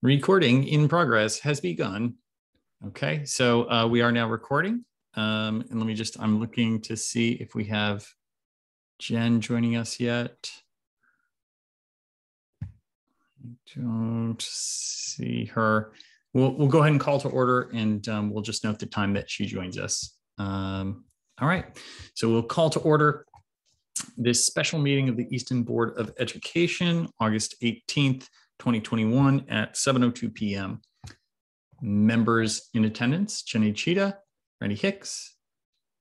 Recording in progress has begun. Okay, so uh, we are now recording. Um, and let me just, I'm looking to see if we have Jen joining us yet. I don't see her. We'll, we'll go ahead and call to order and um, we'll just note the time that she joins us. Um, all right, so we'll call to order this special meeting of the Easton Board of Education, August 18th, 2021 at 7.02 p.m. Members in attendance, Jenny Cheetah, Randy Hicks,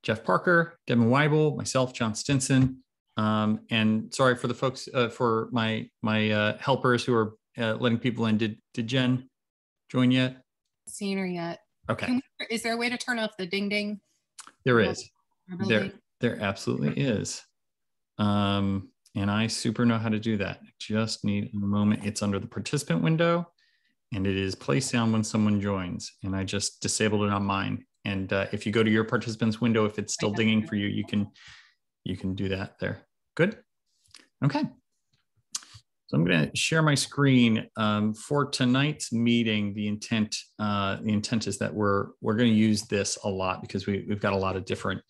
Jeff Parker, Devin Weibel, myself, John Stinson. Um, and sorry for the folks, uh, for my my uh, helpers who are uh, letting people in. Did, did Jen join yet? Seen her yet. Okay. We, is there a way to turn off the ding ding? There is. There, there absolutely is. Um, and I super know how to do that. Just need a moment. It's under the participant window and it is play sound when someone joins. And I just disabled it on mine. And uh, if you go to your participants window, if it's still dinging for you, you can you can do that there. Good. Okay. So I'm going to share my screen um, for tonight's meeting. The intent uh, the intent is that we're we're going to use this a lot because we we've got a lot of different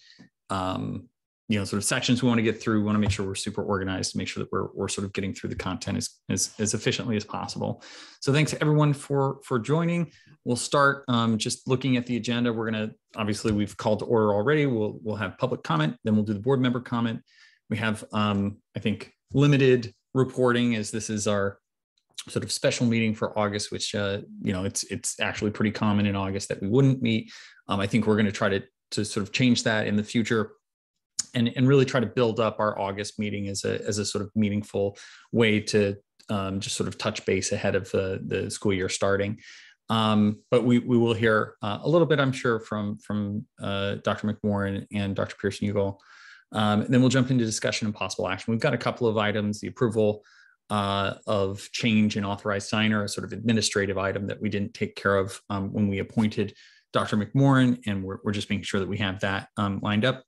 um, you know sort of sections we want to get through. We want to make sure we're super organized to make sure that we're, we're sort of getting through the content as, as, as efficiently as possible. So thanks everyone for for joining. We'll start um, just looking at the agenda. We're going to obviously we've called to order already. We'll we'll have public comment then we'll do the board member comment. We have um, i think limited reporting as this is our sort of special meeting for august which uh, you know it's it's actually pretty common in august that we wouldn't meet. Um, i think we're going to try to to sort of change that in the future and, and really try to build up our August meeting as a, as a sort of meaningful way to um, just sort of touch base ahead of the, the school year starting. Um, but we, we will hear uh, a little bit, I'm sure, from, from uh, Dr. McMorran and Dr. Pearson-Ugal. Um, and then we'll jump into discussion and possible action. We've got a couple of items, the approval uh, of change in authorized signer, a sort of administrative item that we didn't take care of um, when we appointed Dr. McMorran, and we're, we're just making sure that we have that um, lined up.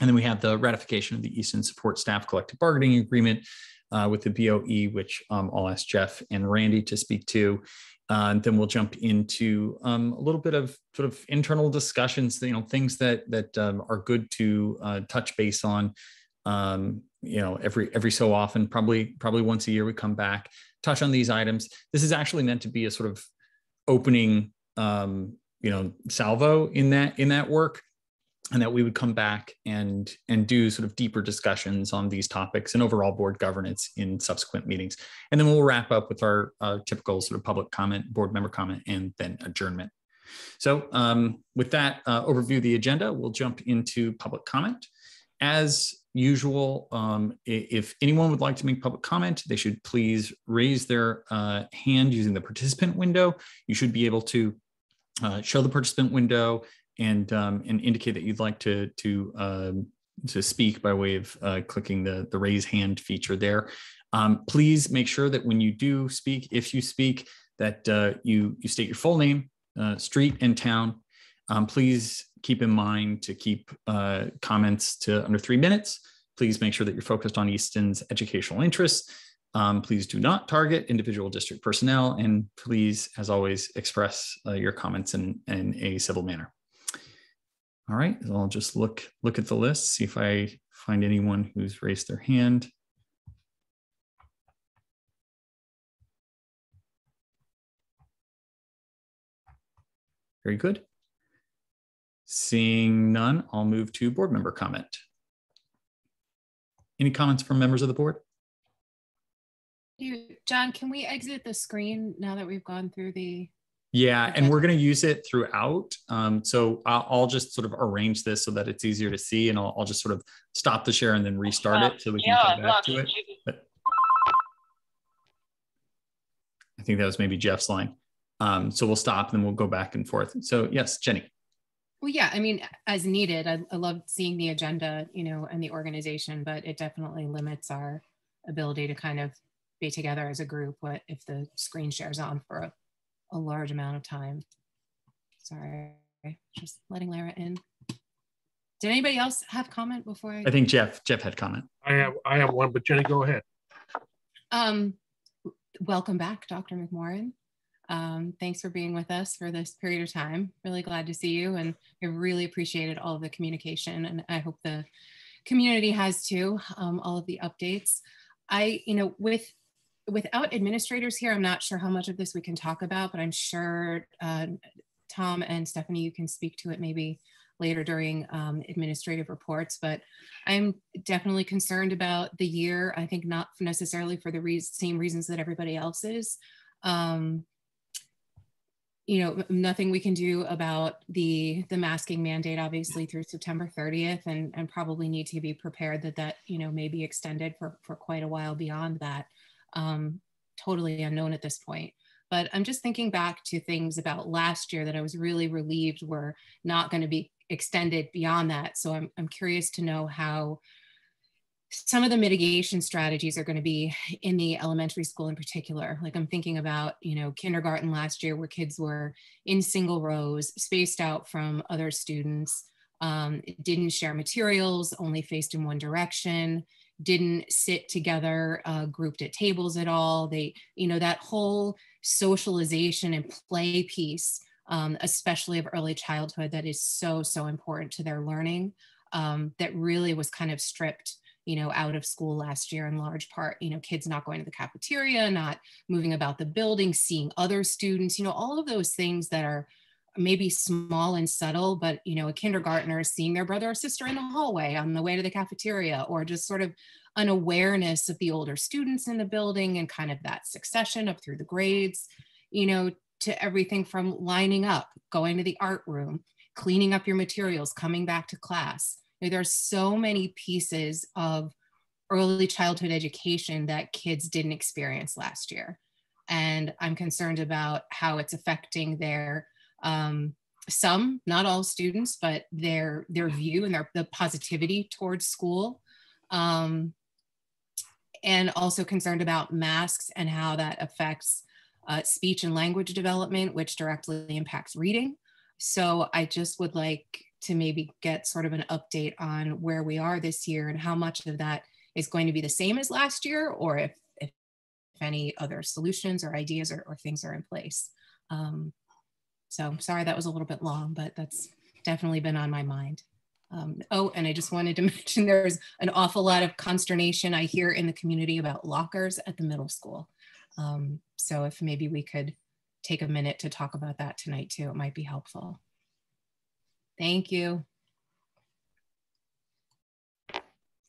And then we have the ratification of the Easton Support Staff Collective Bargaining Agreement uh, with the BOE, which um, I'll ask Jeff and Randy to speak to. Uh, and then we'll jump into um, a little bit of sort of internal discussions, you know, things that that um, are good to uh, touch base on. Um, you know, every every so often, probably probably once a year, we come back, touch on these items. This is actually meant to be a sort of opening, um, you know, salvo in that in that work and that we would come back and and do sort of deeper discussions on these topics and overall board governance in subsequent meetings. And then we'll wrap up with our uh, typical sort of public comment board member comment and then adjournment. So um, with that uh, overview of the agenda we'll jump into public comment. As usual um, if anyone would like to make public comment they should please raise their uh, hand using the participant window. You should be able to uh, show the participant window and um, and indicate that you'd like to to um, to speak by way of uh, clicking the the raise hand feature there. Um, please make sure that when you do speak, if you speak, that uh, you you state your full name, uh, street, and town. Um, please keep in mind to keep uh, comments to under three minutes. Please make sure that you're focused on Easton's educational interests. Um, please do not target individual district personnel, and please, as always, express uh, your comments in, in a civil manner. All right, I'll just look look at the list, see if I find anyone who's raised their hand. Very good. Seeing none, I'll move to board member comment. Any comments from members of the board? John, can we exit the screen now that we've gone through the yeah, and we're going to use it throughout. Um, so I'll, I'll, just sort of arrange this so that it's easier to see, and I'll, I'll just sort of stop the share and then restart it so we can yeah, come back to it. But I think that was maybe Jeff's line. Um, so we'll stop and then we'll go back and forth. So yes, Jenny. Well, yeah, I mean, as needed, I, I love seeing the agenda, you know, and the organization, but it definitely limits our ability to kind of be together as a group. What if the screen shares on for a a large amount of time. Sorry, just letting Lara in. Did anybody else have comment before I? I think Jeff Jeff had comment. I have I have one, but Jenny, go ahead. Um, welcome back, Dr. McMorran. Um, thanks for being with us for this period of time. Really glad to see you and I really appreciated all of the communication and I hope the community has too, um, all of the updates. I, you know, with without administrators here, I'm not sure how much of this we can talk about, but I'm sure uh, Tom and Stephanie, you can speak to it maybe later during um, administrative reports, but I'm definitely concerned about the year. I think not necessarily for the re same reasons that everybody else is. Um, you know, nothing we can do about the the masking mandate, obviously through September 30th, and and probably need to be prepared that that you know may be extended for for quite a while beyond that. Um, totally unknown at this point. But I'm just thinking back to things about last year that I was really relieved were not going to be extended beyond that. So I'm, I'm curious to know how some of the mitigation strategies are going to be in the elementary school in particular. Like I'm thinking about, you know, kindergarten last year where kids were in single rows, spaced out from other students, um, didn't share materials, only faced in one direction, didn't sit together uh, grouped at tables at all. They, you know, that whole socialization and play piece, um, especially of early childhood, that is so, so important to their learning, um, that really was kind of stripped you know, out of school last year in large part, you know, kids not going to the cafeteria, not moving about the building, seeing other students, you know, all of those things that are maybe small and subtle, but you know, a kindergartner seeing their brother or sister in the hallway on the way to the cafeteria, or just sort of an awareness of the older students in the building and kind of that succession up through the grades, you know, to everything from lining up, going to the art room, cleaning up your materials, coming back to class. You know, there's so many pieces of early childhood education that kids didn't experience last year. And I'm concerned about how it's affecting their um, some, not all students, but their their view and their the positivity towards school. Um, and also concerned about masks and how that affects uh, speech and language development, which directly impacts reading. So I just would like to maybe get sort of an update on where we are this year and how much of that is going to be the same as last year or if, if, if any other solutions or ideas or, or things are in place. Um, so sorry that was a little bit long, but that's definitely been on my mind. Um, oh, and I just wanted to mention there's an awful lot of consternation I hear in the community about lockers at the middle school. Um, so if maybe we could take a minute to talk about that tonight too, it might be helpful. Thank you.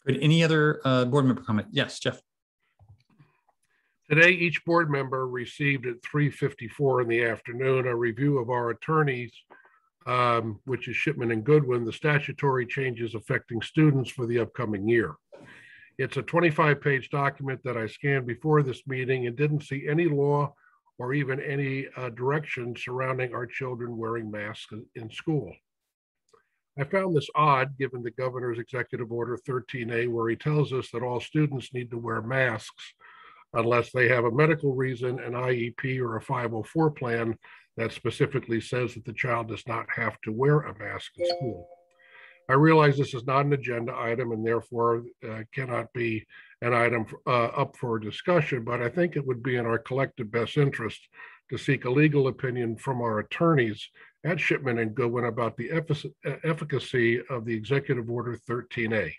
Good. Any other uh, board member comment? Yes, Jeff. Today, each board member received at 3.54 in the afternoon a review of our attorneys, um, which is Shipman and Goodwin, the statutory changes affecting students for the upcoming year. It's a 25-page document that I scanned before this meeting and didn't see any law or even any uh, direction surrounding our children wearing masks in school. I found this odd given the governor's executive order 13A, where he tells us that all students need to wear masks unless they have a medical reason, an IEP, or a 504 plan that specifically says that the child does not have to wear a mask in school. I realize this is not an agenda item and therefore uh, cannot be an item uh, up for discussion, but I think it would be in our collective best interest to seek a legal opinion from our attorneys at Shipman and Goodwin about the efficacy of the Executive Order 13A.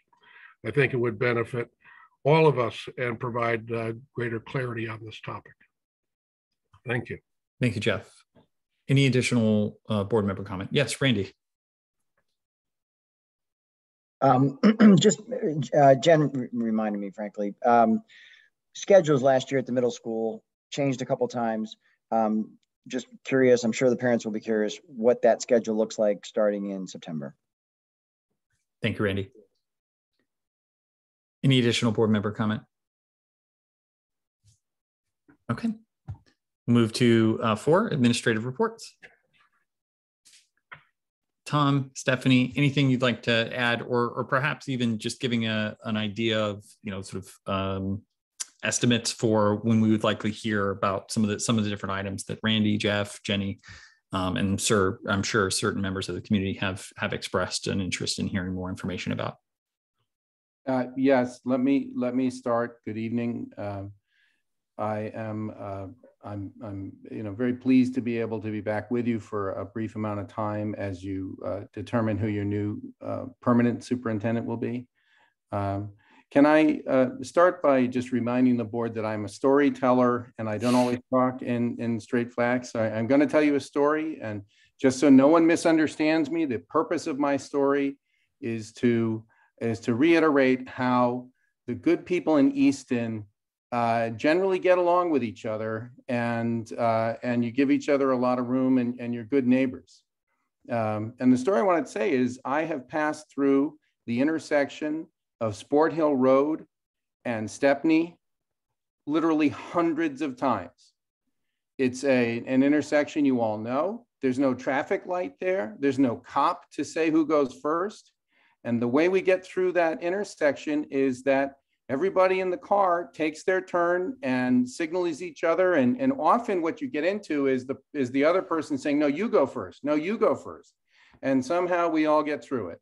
I think it would benefit all of us and provide uh, greater clarity on this topic. Thank you. Thank you, Jeff. Any additional uh, board member comment? Yes, Randy. Um, just uh, Jen reminded me, frankly, um, schedules last year at the middle school changed a couple times. Um, just curious, I'm sure the parents will be curious what that schedule looks like starting in September. Thank you, Randy. Any additional board member comment? Okay. Move to uh, four administrative reports. Tom, Stephanie, anything you'd like to add, or or perhaps even just giving a an idea of you know sort of um, estimates for when we would likely hear about some of the some of the different items that Randy, Jeff, Jenny, um, and sir, I'm sure certain members of the community have have expressed an interest in hearing more information about. Uh, yes, let me let me start. Good evening. Uh, I am uh, I'm, I'm, you know, very pleased to be able to be back with you for a brief amount of time as you uh, determine who your new uh, permanent superintendent will be. Um, can I uh, start by just reminding the board that I'm a storyteller and I don't always talk in, in straight facts. I, I'm going to tell you a story and just so no one misunderstands me, the purpose of my story is to, is to reiterate how the good people in Easton uh, generally get along with each other and, uh, and you give each other a lot of room and, and you're good neighbors. Um, and the story I wanted to say is I have passed through the intersection of Sport Hill Road and Stepney literally hundreds of times. It's a, an intersection you all know. There's no traffic light there. There's no cop to say who goes first. And the way we get through that intersection is that everybody in the car takes their turn and signals each other. And, and often what you get into is the is the other person saying no you go first. No you go first. And somehow we all get through it.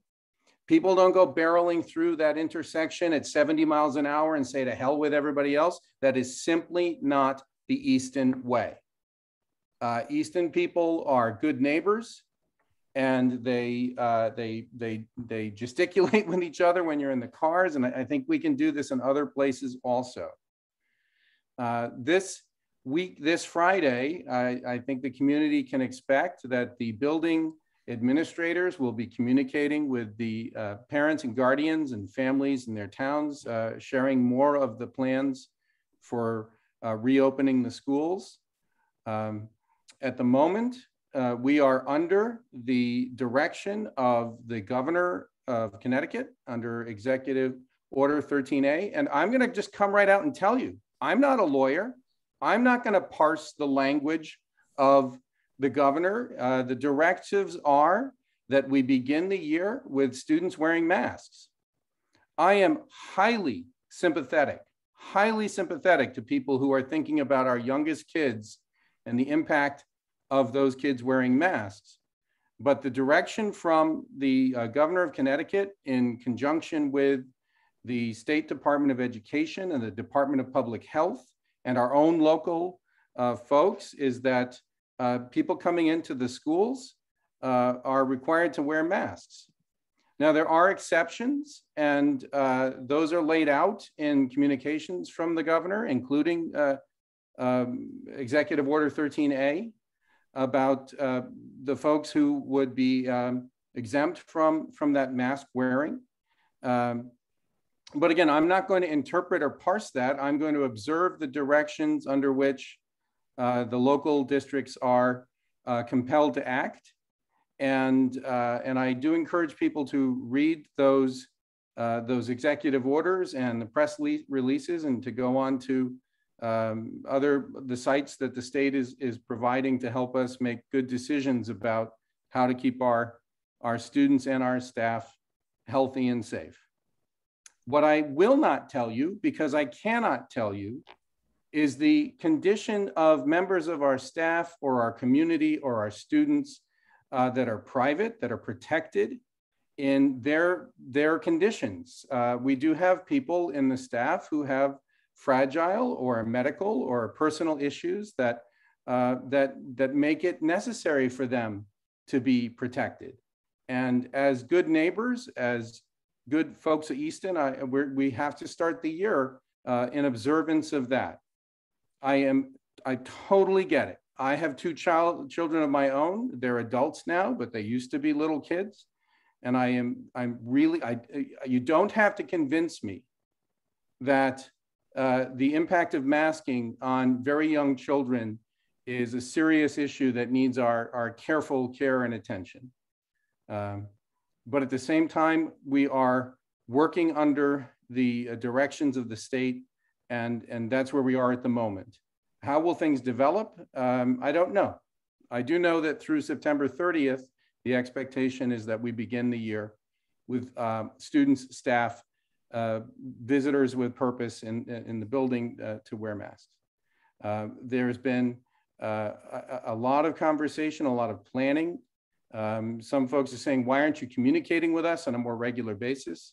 People don't go barreling through that intersection at 70 miles an hour and say to hell with everybody else. That is simply not the easton way. Uh, easton people are good neighbors and they uh, they they they gesticulate with each other when you're in the cars, and I, I think we can do this in other places also. Uh, this week, this Friday, I, I think the community can expect that the building administrators will be communicating with the uh, parents and guardians and families in their towns, uh, sharing more of the plans for uh, reopening the schools. Um, at the moment, uh, we are under the direction of the governor of Connecticut under Executive Order 13A. And I'm going to just come right out and tell you I'm not a lawyer. I'm not going to parse the language of the governor. Uh, the directives are that we begin the year with students wearing masks. I am highly sympathetic, highly sympathetic to people who are thinking about our youngest kids and the impact of those kids wearing masks. But the direction from the uh, governor of Connecticut in conjunction with the State Department of Education and the Department of Public Health and our own local uh, folks is that uh, people coming into the schools uh, are required to wear masks. Now, there are exceptions, and uh, those are laid out in communications from the governor, including uh, um, Executive Order 13A about uh, the folks who would be um, exempt from, from that mask wearing. Um, but again, I'm not going to interpret or parse that. I'm going to observe the directions under which uh, the local districts are uh, compelled to act. And, uh, and I do encourage people to read those, uh, those executive orders and the press releases and to go on to um, other the sites that the state is is providing to help us make good decisions about how to keep our our students and our staff healthy and safe. What I will not tell you, because I cannot tell you, is the condition of members of our staff or our community or our students uh, that are private, that are protected in their, their conditions. Uh, we do have people in the staff who have fragile or medical or personal issues that, uh, that, that make it necessary for them to be protected. And as good neighbors, as good folks at Easton, I, we have to start the year uh, in observance of that. I am, I totally get it. I have two child children of my own. They're adults now, but they used to be little kids. And I am, I'm really, I, you don't have to convince me that uh, the impact of masking on very young children is a serious issue that needs our, our careful care and attention. Um, but at the same time, we are working under the uh, directions of the state, and, and that's where we are at the moment. How will things develop? Um, I don't know. I do know that through September 30th, the expectation is that we begin the year with uh, students, staff, uh, visitors with purpose in, in the building uh, to wear masks. Uh, there's been uh, a, a, lot of conversation, a lot of planning. Um, some folks are saying, why aren't you communicating with us on a more regular basis?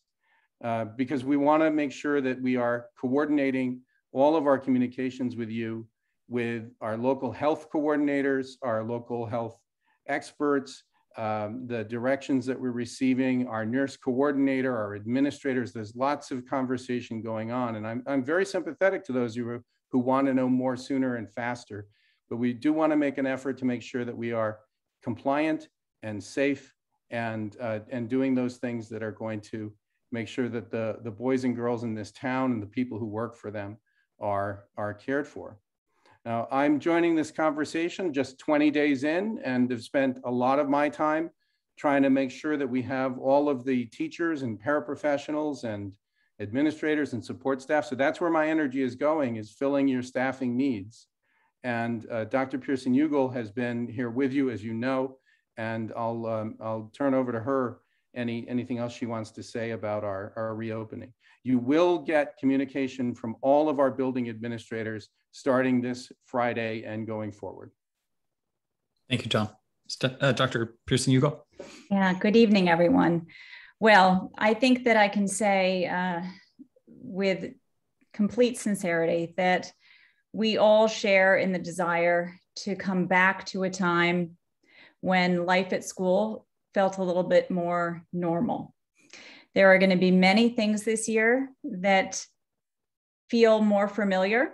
Uh, because we wanna make sure that we are coordinating all of our communications with you with our local health coordinators, our local health experts, um, the directions that we're receiving, our nurse coordinator, our administrators. There's lots of conversation going on. And I'm, I'm very sympathetic to those who, who want to know more sooner and faster. But we do want to make an effort to make sure that we are compliant and safe and, uh, and doing those things that are going to make sure that the, the boys and girls in this town and the people who work for them are, are cared for. Now, I'm joining this conversation just 20 days in and have spent a lot of my time trying to make sure that we have all of the teachers and paraprofessionals and administrators and support staff. So that's where my energy is going, is filling your staffing needs. And uh, Dr. Pearson Ugal has been here with you, as you know, and I'll, um, I'll turn over to her any, anything else she wants to say about our, our reopening. You will get communication from all of our building administrators starting this Friday and going forward. Thank you, John. Uh, Dr. Pearson, you go. Yeah, good evening, everyone. Well, I think that I can say uh, with complete sincerity that we all share in the desire to come back to a time when life at school felt a little bit more normal. There are going to be many things this year that feel more familiar.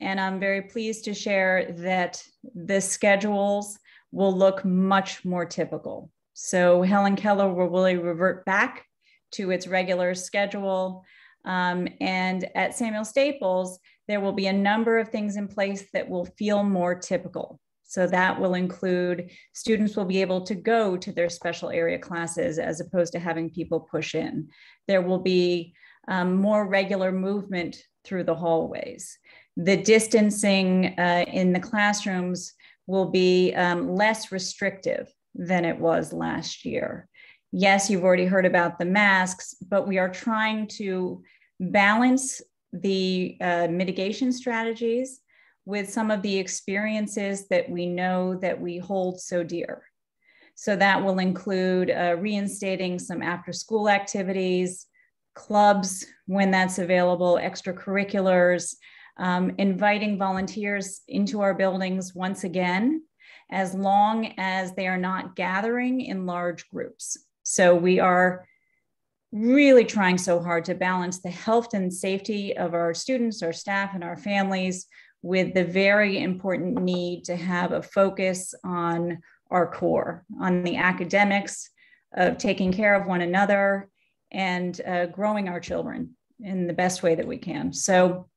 And I'm very pleased to share that the schedules will look much more typical. So Helen Keller will really revert back to its regular schedule. Um, and at Samuel Staples, there will be a number of things in place that will feel more typical. So that will include students will be able to go to their special area classes as opposed to having people push in. There will be um, more regular movement through the hallways. The distancing uh, in the classrooms will be um, less restrictive than it was last year. Yes, you've already heard about the masks, but we are trying to balance the uh, mitigation strategies with some of the experiences that we know that we hold so dear. So that will include uh, reinstating some after school activities, clubs when that's available, extracurriculars, um, inviting volunteers into our buildings once again, as long as they are not gathering in large groups. So we are really trying so hard to balance the health and safety of our students, our staff, and our families with the very important need to have a focus on our core, on the academics of taking care of one another and uh, growing our children in the best way that we can. So,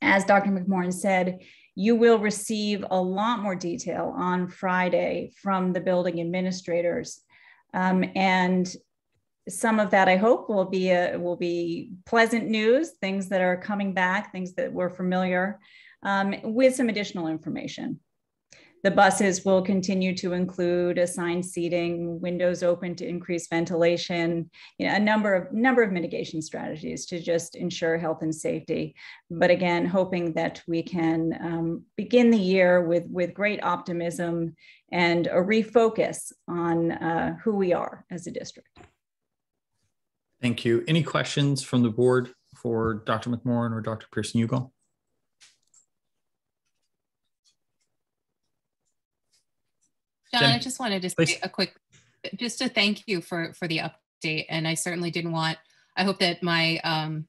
as Dr. McMorran said, you will receive a lot more detail on Friday from the building administrators. Um, and some of that I hope will be a, will be pleasant news, things that are coming back, things that we're familiar um, with some additional information. The buses will continue to include assigned seating, windows open to increase ventilation, you know, a number of number of mitigation strategies to just ensure health and safety. But again, hoping that we can um, begin the year with, with great optimism and a refocus on uh, who we are as a district. Thank you. Any questions from the board for Dr. McMorran or Dr. Pearson Ugal? John, Jen, I just wanted to say please. a quick, just to thank you for for the update. And I certainly didn't want. I hope that my um,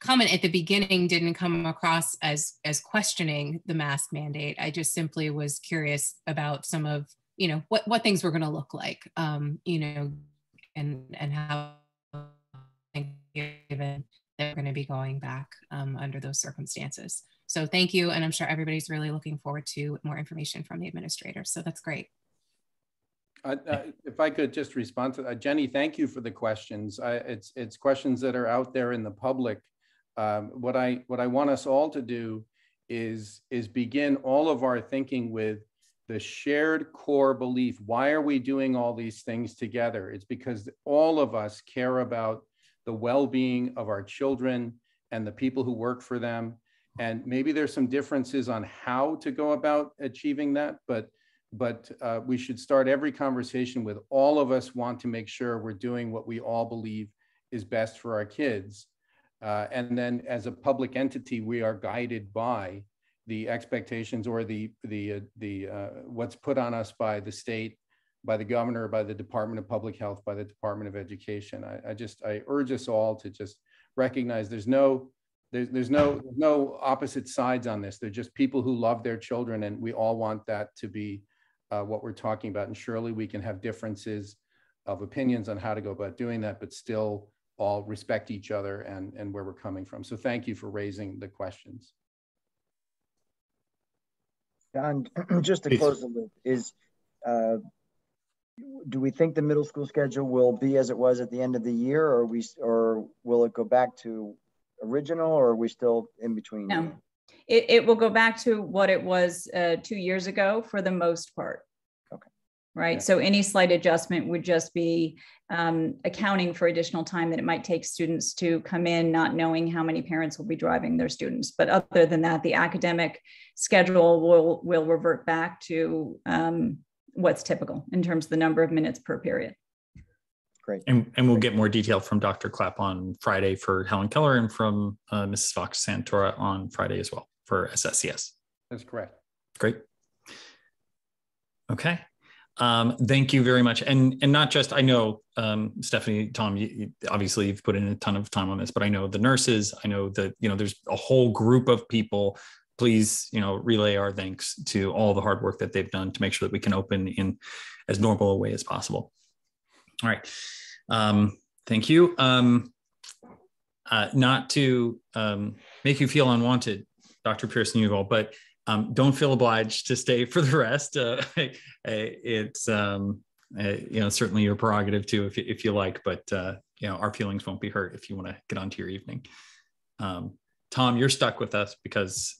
comment at the beginning didn't come across as as questioning the mask mandate. I just simply was curious about some of you know what what things were going to look like. Um, you know, and and how given that we're going to be going back um, under those circumstances. So thank you. And I'm sure everybody's really looking forward to more information from the administrator. So that's great. Uh, uh, if I could just respond to Jenny, thank you for the questions. I, it's it's questions that are out there in the public. Um, what I what I want us all to do is is begin all of our thinking with the shared core belief. Why are we doing all these things together? It's because all of us care about the well-being of our children and the people who work for them. And maybe there's some differences on how to go about achieving that, but but uh, we should start every conversation with all of us want to make sure we're doing what we all believe is best for our kids. Uh, and then as a public entity, we are guided by the expectations or the the uh, the uh, what's put on us by the state, by the governor, by the Department of Public Health, by the Department of Education. I, I just I urge us all to just recognize there's no there's there's no there's no opposite sides on this. They're just people who love their children, and we all want that to be uh, what we're talking about. And surely we can have differences of opinions on how to go about doing that, but still all respect each other and, and where we're coming from. So thank you for raising the questions. John, just to Please. close the loop, is uh, do we think the middle school schedule will be as it was at the end of the year, or we, or will it go back to original, or are we still in between? No, it, it will go back to what it was uh, two years ago for the most part Okay. right? Yeah. So any slight adjustment would just be um, accounting for additional time that it might take students to come in, not knowing how many parents will be driving their students. But other than that, the academic schedule will will revert back to um, what's typical in terms of the number of minutes per period. Great. And, and we'll get more detail from Dr. Clapp on Friday for Helen Keller and from uh, Mrs. Fox Santora on Friday as well for SSES. That's correct. Great. Okay. Um, thank you very much. And and not just I know um, Stephanie, Tom, you, you, obviously you've put in a ton of time on this, but I know the nurses. I know that you know there's a whole group of people. Please, you know, relay our thanks to all the hard work that they've done to make sure that we can open in as normal a way as possible. All right. Um, thank you. Um, uh, not to um, make you feel unwanted, Dr. Pearson-Ugal, but um, don't feel obliged to stay for the rest. Uh, it's um, uh, you know certainly your prerogative too if, if you like, but uh, you know our feelings won't be hurt if you want to get on to your evening. Um, Tom, you're stuck with us because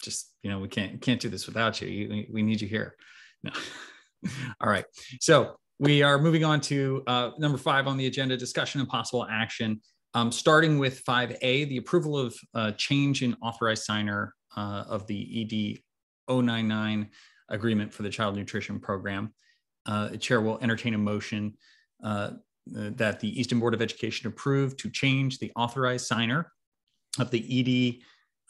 just you know we can't can't do this without you. you we need you here. No. All right, so we are moving on to uh, number five on the agenda: discussion and possible action. Um, starting with 5A, the approval of uh, change in authorized signer uh, of the ED 099 agreement for the child nutrition program. Uh, the chair will entertain a motion uh, that the Easton Board of Education approve to change the authorized signer of the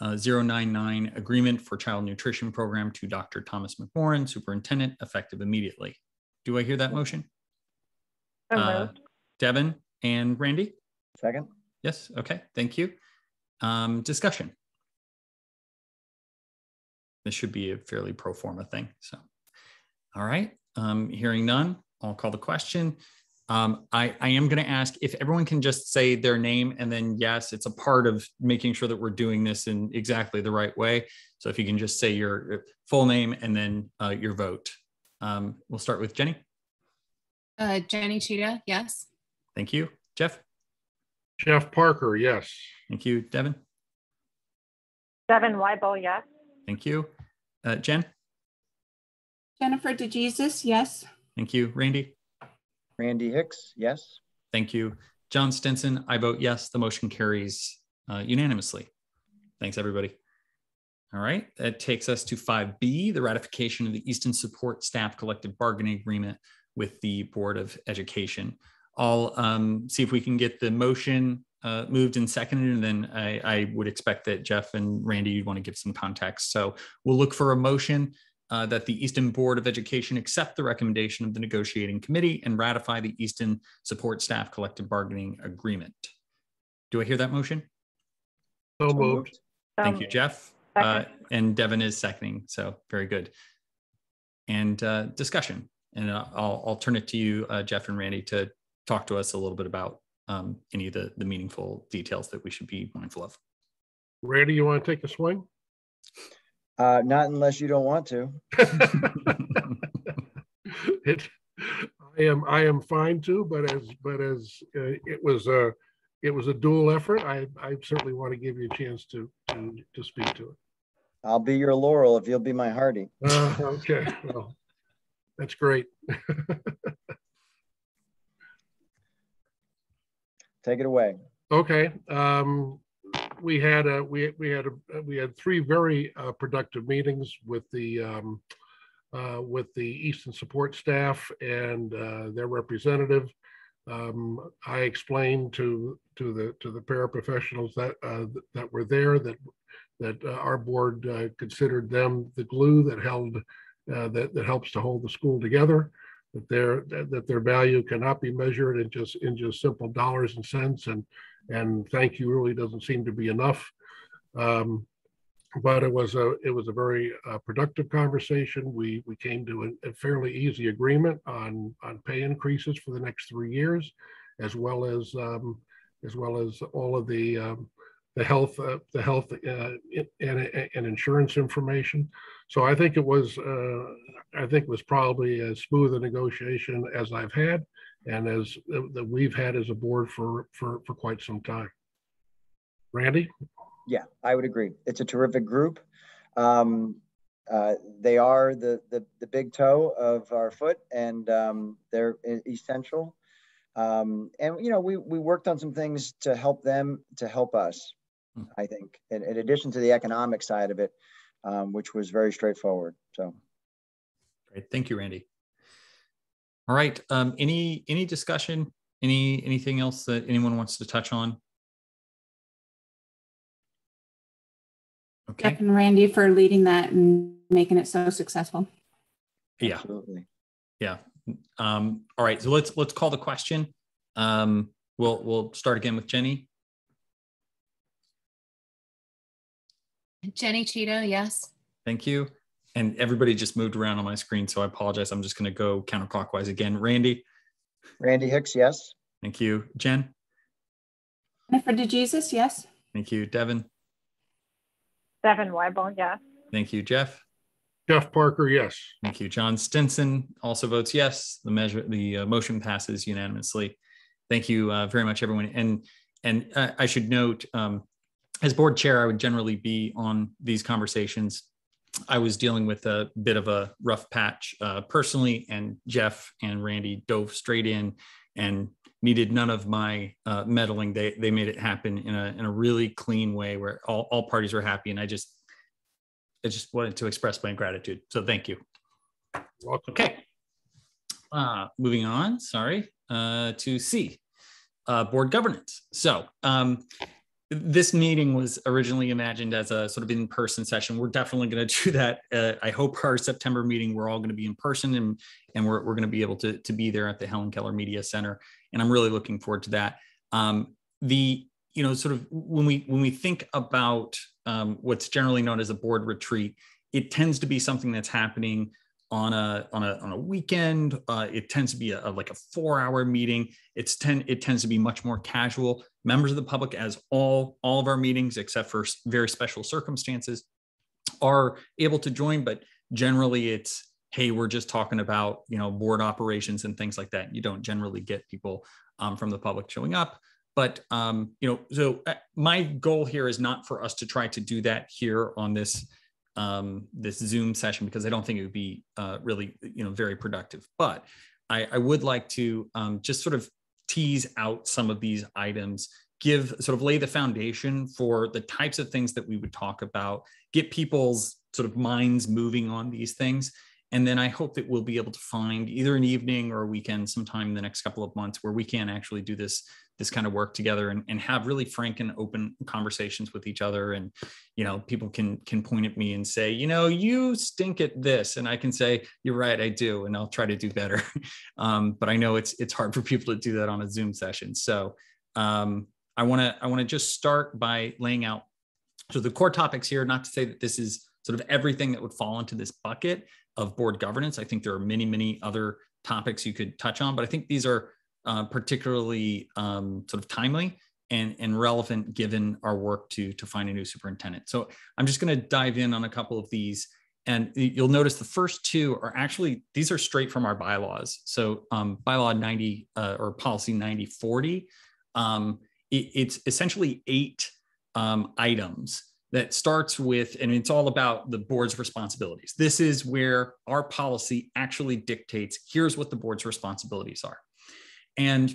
ED uh, 099 agreement for child nutrition program to Dr. Thomas McMorran, superintendent, effective immediately. Do I hear that motion? Uh, Devin and Randy? Second. Yes. Okay. Thank you. Um, discussion this should be a fairly pro forma thing. So, all right, um, hearing none, I'll call the question. Um, I, I am going to ask if everyone can just say their name and then yes, it's a part of making sure that we're doing this in exactly the right way. So if you can just say your full name and then uh, your vote. Um, we'll start with Jenny. Uh, Jenny Cheetah, yes. Thank you. Jeff? Jeff Parker, yes. Thank you. Devin? Devin Weibel, yes. Thank you. Uh, Jen? Jennifer DeJesus, yes. Thank you. Randy? Randy Hicks, yes. Thank you. John Stinson, I vote yes. The motion carries uh, unanimously. Thanks, everybody. All right, that takes us to 5B, the ratification of the Easton Support Staff Collective Bargaining Agreement with the Board of Education. I'll um, see if we can get the motion uh, moved and seconded, and then I, I, would expect that Jeff and Randy, you'd want to give some context. So we'll look for a motion uh, that the Easton Board of Education accept the recommendation of the negotiating committee and ratify the Easton Support Staff Collective Bargaining Agreement. Do I hear that motion? So moved. Thank you, Jeff. Uh, and Devin is seconding, so very good. And uh, discussion, and I'll, I'll turn it to you, uh, Jeff and Randy, to talk to us a little bit about um, any of the, the meaningful details that we should be mindful of. Randy, you want to take a swing? Uh, not unless you don't want to. it, I am I am fine too, but as but as uh, it was a it was a dual effort. I I certainly want to give you a chance to to to speak to it. I'll be your Laurel if you'll be my Hardy. Uh, okay, well, that's great. Take it away. Okay. Um, we had a we we had a we had three very uh, productive meetings with the um, uh, with the Easton support staff and uh, their representative. Um, I explained to to the to the paraprofessionals that uh, that were there that that uh, our board uh, considered them the glue that held, uh, that, that helps to hold the school together. That their, that that their value cannot be measured in just, in just simple dollars and cents and, and thank you really doesn't seem to be enough. Um, but it was a it was a very uh, productive conversation. We we came to a, a, fairly easy agreement on on pay increases for the next three years, as well as um, as well as all of the um, the health uh, the health uh, and, and insurance information. So I think it was uh, I think it was probably as smooth a negotiation as I've had, and as uh, that we've had as a board for for for quite some time. Randy. Yeah, I would agree. It's a terrific group. Um, uh, they are the, the, the big toe of our foot, and um, they're essential. Um, and you know, we we worked on some things to help them to help us. Hmm. I think, in, in, addition to the economic side of it, um, which was very straightforward. So, great, thank you, Randy. All right, um, any any discussion? Any anything else that anyone wants to touch on? Okay. Jeff and Randy for leading that and making it so successful. Yeah. Absolutely. Yeah. Um, all right. So let's let's call the question. Um, we'll we'll start again with Jenny. Jenny Cheeto, yes. Thank you. And everybody just moved around on my screen, so I apologize. I'm just going to go counterclockwise again. Randy. Randy Hicks, yes. Thank you. Jen. Jennifer DeJesus, yes. Thank you. Devin. Devin Weibel, yes. Thank you, Jeff. Jeff Parker, yes. Thank you. John Stinson also votes yes. The measure, the uh, motion passes unanimously. Thank you uh, very much, everyone. And and uh, I should note, um, as board chair, I would generally be on these conversations. I was dealing with a bit of a rough patch uh, personally, and Jeff and Randy dove straight in and needed none of my uh, meddling. They they made it happen in a in a really clean way where all, all parties were happy, and I just I just wanted to express my gratitude. So thank you. Welcome. Okay. Uh, moving on. Sorry uh, to C, uh, board governance. So um, this meeting was originally imagined as a sort of in-person session. We're definitely going to do that. Uh, I hope our September meeting, we're all going to be in person and, and we're, we're going to be able to, to be there at the Helen Keller Media Center. And I'm really looking forward to that. Um, the, you know, sort of when we, when we think about um, what's generally known as a board retreat, it tends to be something that's happening on a on a on a weekend. Uh, it tends to be a, a, like a four hour meeting. It's ten. It tends to be much more casual. Members of the public, as all all of our meetings, except for very special circumstances, are able to join. But generally, it's hey, we're just talking about you know board operations and things like that. You don't generally get people um, from the public showing up. But um, you know, so uh, my goal here is not for us to try to do that here on this um, this Zoom session because I don't think it would be uh, really, you know, very productive. But I, I would like to um, just sort of tease out some of these items, give sort of lay the foundation for the types of things that we would talk about, get people's sort of minds moving on these things. And then I hope that we'll be able to find either an evening or a weekend sometime in the next couple of months where we can actually do this this kind of work together and, and have really frank and open conversations with each other. And you know people can can point at me and say you know you stink at this. And i can say you're right i do and i'll try to do better. Um, but i know it's it's hard for people to do that on a zoom session. So um, i want to i want to just start by laying out so the core topics here not to say that this is sort of everything that would fall into this bucket of board governance i think there are many many other topics you could touch on but i think these are uh, particularly um, sort of timely and, and relevant given our work to, to find a new superintendent. So I'm just going to dive in on a couple of these. And you'll notice the first two are actually, these are straight from our bylaws. So um, bylaw 90 uh, or policy 9040, um, it, it's essentially eight um, items that starts with, and it's all about the board's responsibilities. This is where our policy actually dictates here's what the board's responsibilities are. And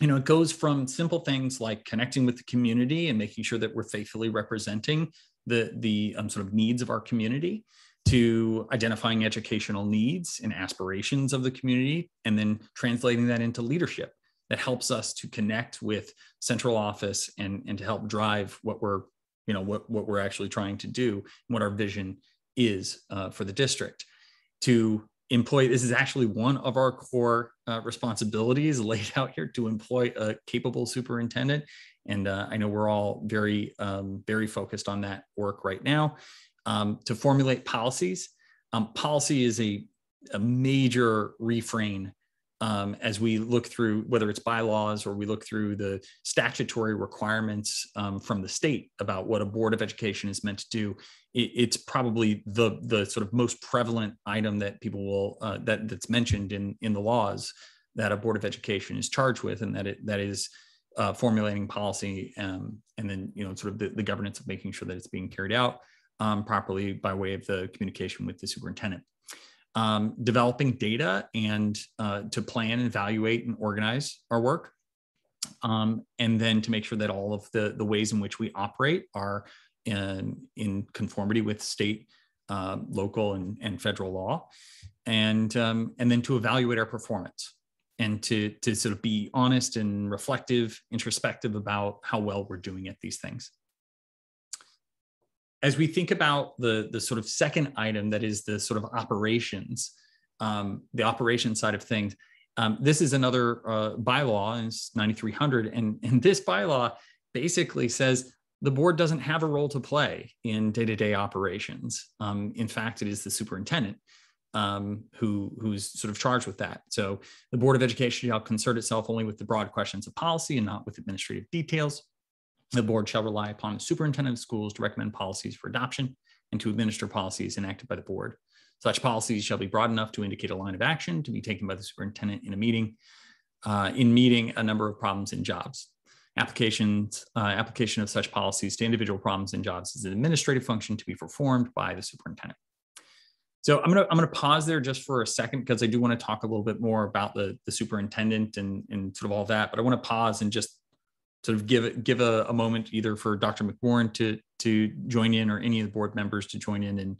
you know, it goes from simple things like connecting with the community and making sure that we're faithfully representing the the um, sort of needs of our community to identifying educational needs and aspirations of the community and then translating that into leadership that helps us to connect with central office and, and to help drive what we're you know what what we're actually trying to do what our vision is uh, for the district. To employ this is actually one of our core uh, responsibilities laid out here to employ a capable superintendent. And uh, i know we're all very um, very focused on that work right now. Um, to formulate policies um, policy is a, a major refrain um, as we look through whether it's bylaws or we look through the statutory requirements um, from the state about what a board of education is meant to do it, it's probably the the sort of most prevalent item that people will uh, that that's mentioned in in the laws that a board of education is charged with and that it that is uh, formulating policy um, and then you know sort of the, the, governance of making sure that it's being carried out um, properly by way of the communication with the superintendent um, developing data and uh, to plan, and evaluate, and organize our work. Um, and then to make sure that all of the, the ways in which we operate are in, in conformity with state, uh, local, and, and federal law. And, um, and then to evaluate our performance and to, to sort of be honest and reflective, introspective about how well we're doing at these things as we think about the the sort of second item that is the sort of operations um, the operation side of things um, this is another uh, bylaw and it's 9300 and, and this bylaw basically says the board doesn't have a role to play in day-to-day operations. Um, in fact it is the superintendent um, who who's sort of charged with that. So the board of education shall concern itself only with the broad questions of policy and not with administrative details the board shall rely upon the superintendent of schools to recommend policies for adoption and to administer policies enacted by the board. Such policies shall be broad enough to indicate a line of action to be taken by the superintendent in a meeting, uh, in meeting a number of problems and jobs. Applications, uh, application of such policies to individual problems and jobs is an administrative function to be performed by the superintendent. So I'm gonna I'm gonna pause there just for a second because I do want to talk a little bit more about the the superintendent and and sort of all that. But I want to pause and just sort of give give a, a moment either for Dr. McMorran to to join in or any of the board members to join in and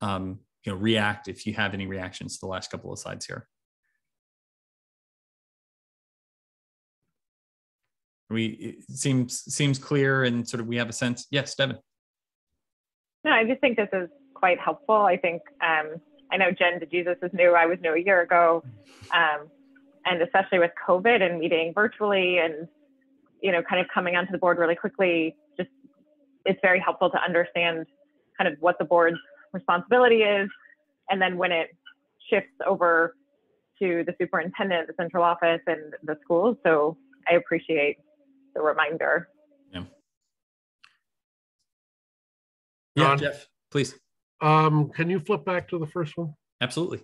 um, you know react if you have any reactions to the last couple of slides here. We it seems seems clear and sort of we have a sense. Yes, Devin. No, I just think this is quite helpful. I think um, I know Jen DeJesus is new. I was new a year ago, um, and especially with COVID and meeting virtually and you know, kind of coming onto the board really quickly, just it's very helpful to understand kind of what the board's responsibility is. And then when it shifts over to the superintendent, the central office, and the schools. So I appreciate the reminder. Yeah. Yeah, Jeff, please. Um, can you flip back to the first one? Absolutely.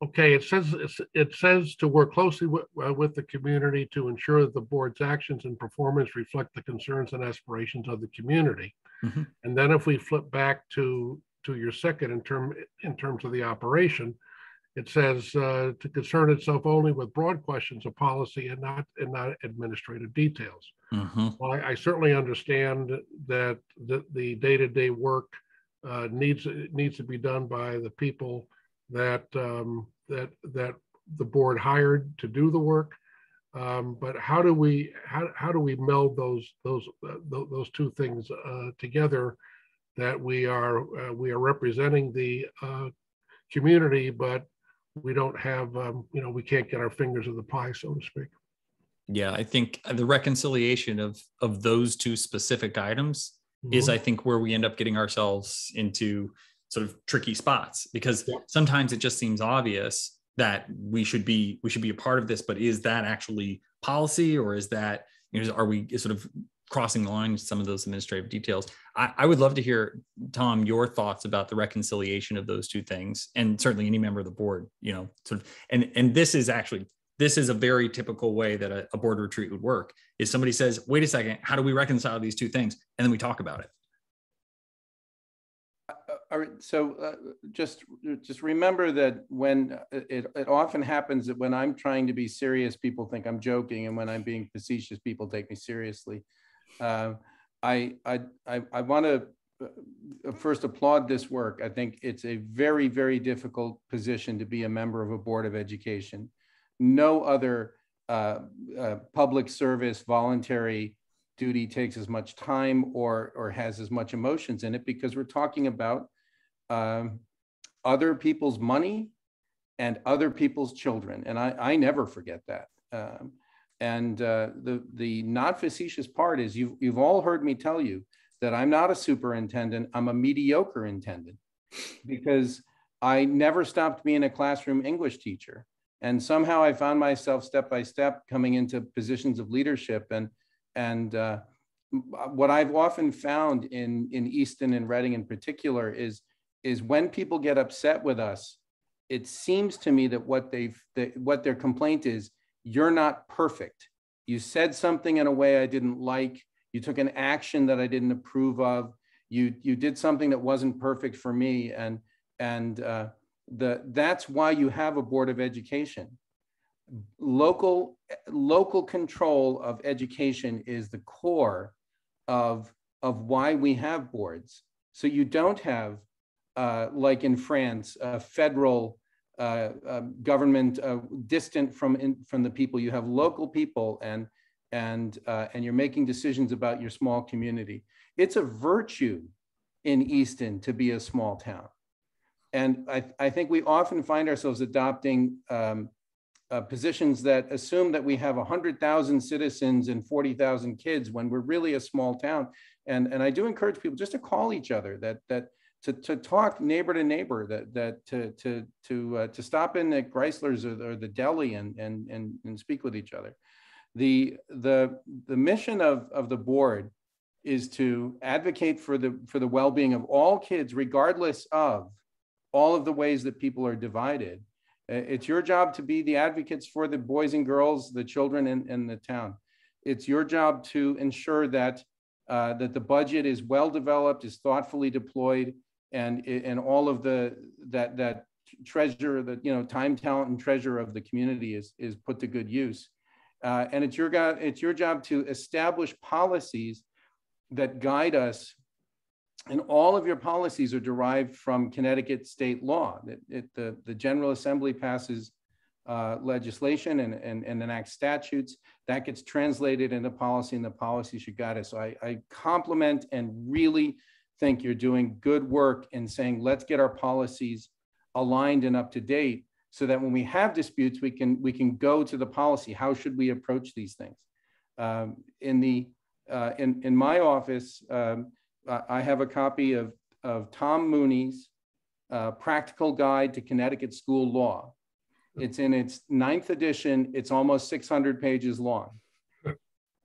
Okay, it says it says to work closely with, uh, with the community to ensure that the board's actions and performance reflect the concerns and aspirations of the community. Mm-hmm. And then if we flip back to to your second in term in terms of the operation, it says uh, to concern itself only with broad questions of policy and not and not administrative details. Mm-hmm. Well, I, I, certainly understand that the, the day-to-day work uh, needs needs to be done by the people that um, that that the board hired to do the work. Um, but how do we how, how do we meld those those uh, those two things uh, together? That we are uh, we are representing the uh, community, but we don't have um, you know we can't get our fingers in the pie, so to speak. Yeah, I think the reconciliation of of those two specific items mm-hmm. is, I think, where we end up getting ourselves into sort of tricky spots because yeah. sometimes it just seems obvious that we should be we should be a part of this but is that actually policy or is that you know are we sort of crossing the line some of those administrative details? I, I, would love to hear tom your thoughts about the reconciliation of those two things and certainly any member of the board you know sort of and and this is actually this is a very typical way that a, a board retreat would work is somebody says wait a second how do we reconcile these two things? And then we talk about it so uh, just just remember that when uh, it, it often happens that when I'm trying to be serious, people think I'm joking, and when I'm being facetious, people take me seriously. Uh, I I I, I want to uh, first applaud this work. I think it's a very very difficult position to be a member of a board of education. No other uh, uh, public service voluntary duty takes as much time or or has as much emotions in it because we're talking about um, other people's money and other people's children, and I I never forget that. Um, and uh, the the not facetious part is you've you've all heard me tell you that I'm not a superintendent. I'm a mediocre intendant because I never stopped being a classroom English teacher. And somehow I found myself step by step coming into positions of leadership. And, and uh, what I've often found in, in Easton and Redding in particular is, is when people get upset with us, it seems to me that what they've, that what their complaint is, you're not perfect. You said something in a way I didn't like. You took an action that I didn't approve of. You, you did something that wasn't perfect for me. And, and uh, the, that's why you have a board of education. Local, local control of education is the core of, of why we have boards. So you don't have, uh, like in France, a federal uh, uh, government uh, distant from, in, from the people. You have local people and, and, uh, and you're making decisions about your small community. It's a virtue in Easton to be a small town and I, I think we often find ourselves adopting um, uh, positions that assume that we have 100,000 citizens and 40,000 kids when we're really a small town. And, and I do encourage people just to call each other, that, that to, to talk neighbor to neighbor, that, that to, to, to, uh, to stop in at Greiser's or, or the deli and, and, and, and speak with each other. The, the, the mission of, of the board is to advocate for the, for the well-being of all kids, regardless of all of the ways that people are divided. It's your job to be the advocates for the boys and girls, the children in, in the town. It's your job to ensure that uh, that the budget is well developed, is thoughtfully deployed, and and all of the that that treasure, that you know, time, talent, and treasure of the community is is put to good use. Uh, and it's your it's your job to establish policies that guide us and all of your policies are derived from Connecticut state law. It, it, the, the General Assembly passes uh, legislation and, and, and enacts statutes. That gets translated into policy, and the policy should guide us. So I, I compliment and really think you're doing good work in saying, let's get our policies aligned and up to date so that when we have disputes, we can, we can go to the policy. How should we approach these things? Um, in, the, uh, in, in my office, um, I have a copy of, of Tom Mooney's uh, Practical Guide to Connecticut School Law. It's in its ninth edition. It's almost 600 pages long.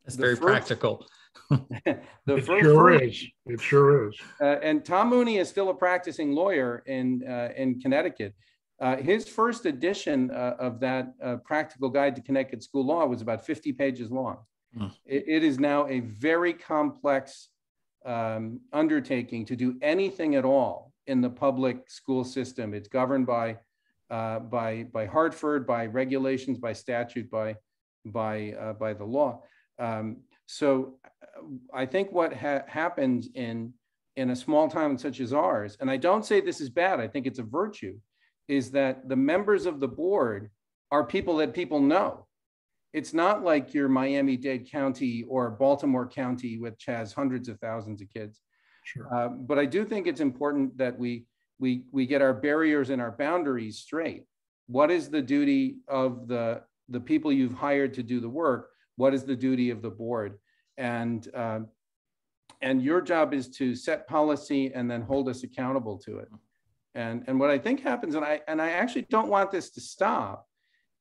It's very first, practical. the it first sure is. It sure is. Uh, and Tom Mooney is still a practicing lawyer in uh, in Connecticut. Uh, his first edition uh, of that uh, Practical Guide to Connecticut School Law was about 50 pages long. Mm. It, it is now a very complex um, undertaking to do anything at all in the public school system. It's governed by, uh, by, by Hartford, by regulations, by statute, by, by, uh, by the law. Um, so uh, I think what ha happens in, in a small town such as ours, and I don't say this is bad, I think it's a virtue, is that the members of the board are people that people know it's not like your Miami-Dade County or Baltimore County, which has hundreds of thousands of kids. Sure. Uh, but I do think it's important that we we we get our barriers and our boundaries straight. What is the duty of the the people you've hired to do the work? What is the duty of the board? And uh, and your job is to set policy and then hold us accountable to it. And and what I think happens, and I and I actually don't want this to stop,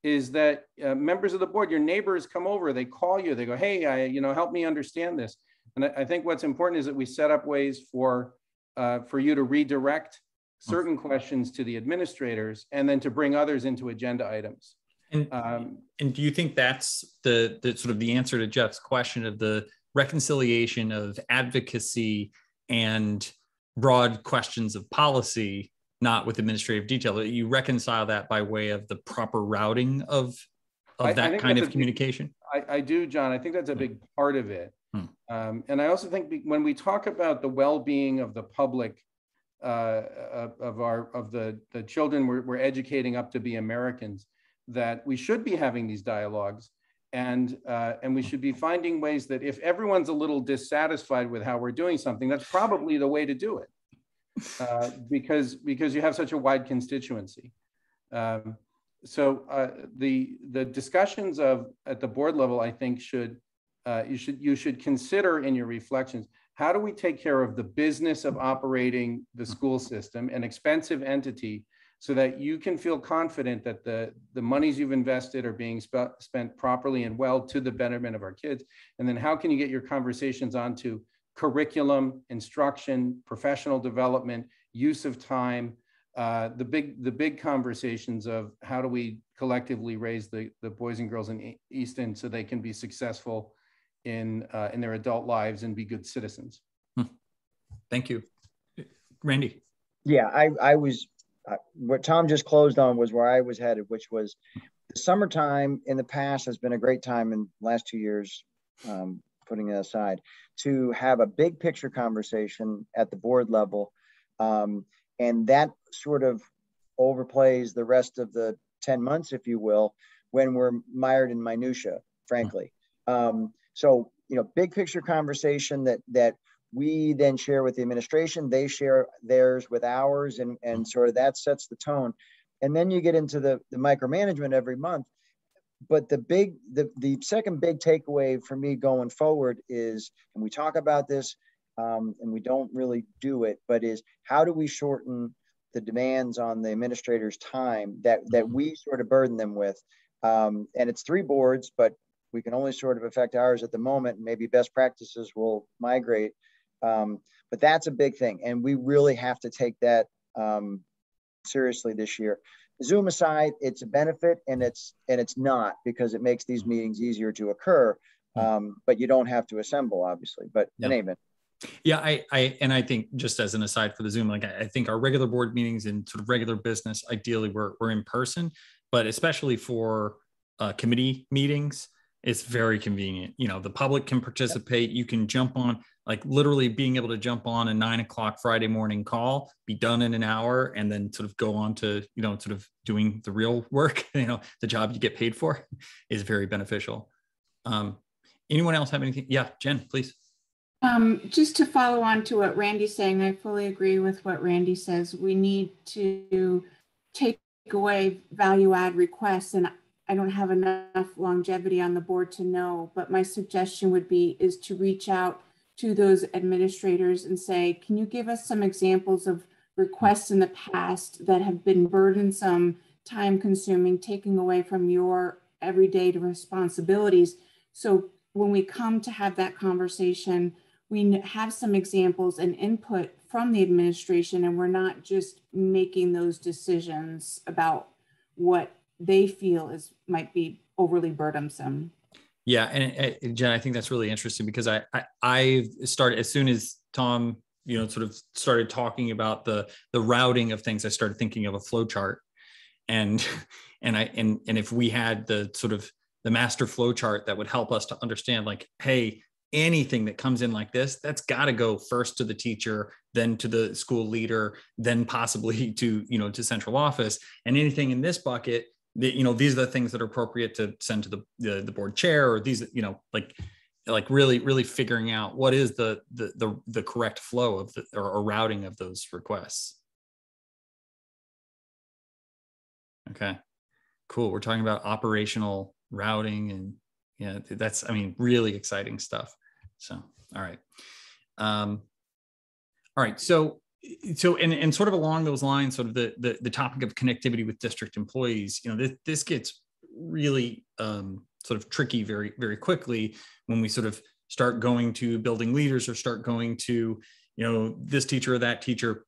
is that uh, members of the board, your neighbors come over, they call you, they go, hey, I, you know, help me understand this. And I, I think what's important is that we set up ways for, uh, for you to redirect certain questions to the administrators and then to bring others into agenda items. And, um, and do you think that's the, the sort of the answer to Jeff's question of the reconciliation of advocacy and broad questions of policy not with administrative detail. You reconcile that by way of the proper routing of of I, that I kind of communication. Big, I, I, do, John. I think that's a big part of it. Hmm. Um, and I also think when we talk about the well-being of the public, uh, of our of the the children we're, we're educating up to be Americans, that we should be having these dialogues. and uh, and we should be finding ways that if everyone's a little dissatisfied with how we're doing something, that's probably the way to do it, uh, because because you have such a wide constituency. Um, so uh, the the discussions of at the board level, I think, should uh, you should you should consider in your reflections how do we take care of the business of operating the school system, an expensive entity, so that you can feel confident that the, the monies you've invested are being sp- spent properly and well to the betterment of our kids? And then how can you get your conversations onto curriculum, instruction, professional development, use of time, uh, the big the big conversations of how do we collectively raise the, the boys and girls in Easton so they can be successful in uh, in their adult lives and be good citizens. Hmm. Thank you, Randy. Yeah, I I was uh, what Tom just closed on was where I was headed, which was the summertime in the past has been a great time in the last two years, um, putting it aside, to have a big picture conversation at the board level. Um, and that sort of overplays the rest of the 10 months, if you will, when we're mired in minutia, frankly. Um, so, you know, big picture conversation that that we then share with the administration they share theirs with ours and and sort of that sets the tone. And then you get into the the micromanagement every month. But the big the, the second big takeaway for me going forward is and we talk about this um, and we don't really do it but is how do we shorten the demands on the administrators time that that we sort of burden them with? Um, and it's three boards but we can only sort of affect ours at the moment. Maybe best practices will migrate um, but that's a big thing. And we really have to take that um, seriously this year. Zoom aside, it's a benefit and it's and it's not because it makes these meetings easier to occur. Um, but you don't have to assemble, obviously. But yeah. name Yeah, I, I and I think just as an aside for the Zoom, like I, I think our regular board meetings and sort of regular business, ideally we're we're in person, but especially for uh, committee meetings, it's very convenient. You know, the public can participate. You can jump on like literally being able to jump on a nine o'clock Friday morning call, be done in an hour, and then sort of go on to, you know, sort of doing the real work, you know, the job you get paid for is very beneficial. Um, anyone else have anything? Yeah, Jen, please. Um, just to follow on to what Randy's saying, I fully agree with what Randy says. We need to take away value add requests and I don't have enough longevity on the board to know, but my suggestion would be is to reach out to those administrators and say, can you give us some examples of requests in the past that have been burdensome, time consuming, taking away from your everyday responsibilities? So when we come to have that conversation, we have some examples and input from the administration, and we're not just making those decisions about what they feel is might be overly burdensome. Yeah, and, and Jen, I think that's really interesting because I, I I started as soon as Tom you know sort of started talking about the the routing of things i started thinking of a flow chart and and i and and if we had the sort of the master flow chart that would help us to understand like hey anything that comes in like this that's got to go first to the teacher then to the school leader then possibly to you know to central office and anything in this bucket the, you know these are the things that are appropriate to send to the, the, the board chair or these you know like like really really figuring out what is the the the, the correct flow of the or, or routing of those requests. Okay. Cool. We're talking about operational routing and yeah that's i mean really exciting stuff. So all right. Um all right. So so and, and sort of along those lines sort of the, the, the topic of connectivity with district employees you know this, this gets really um, sort of tricky very very quickly when we sort of start going to building leaders or start going to you know this teacher or that teacher.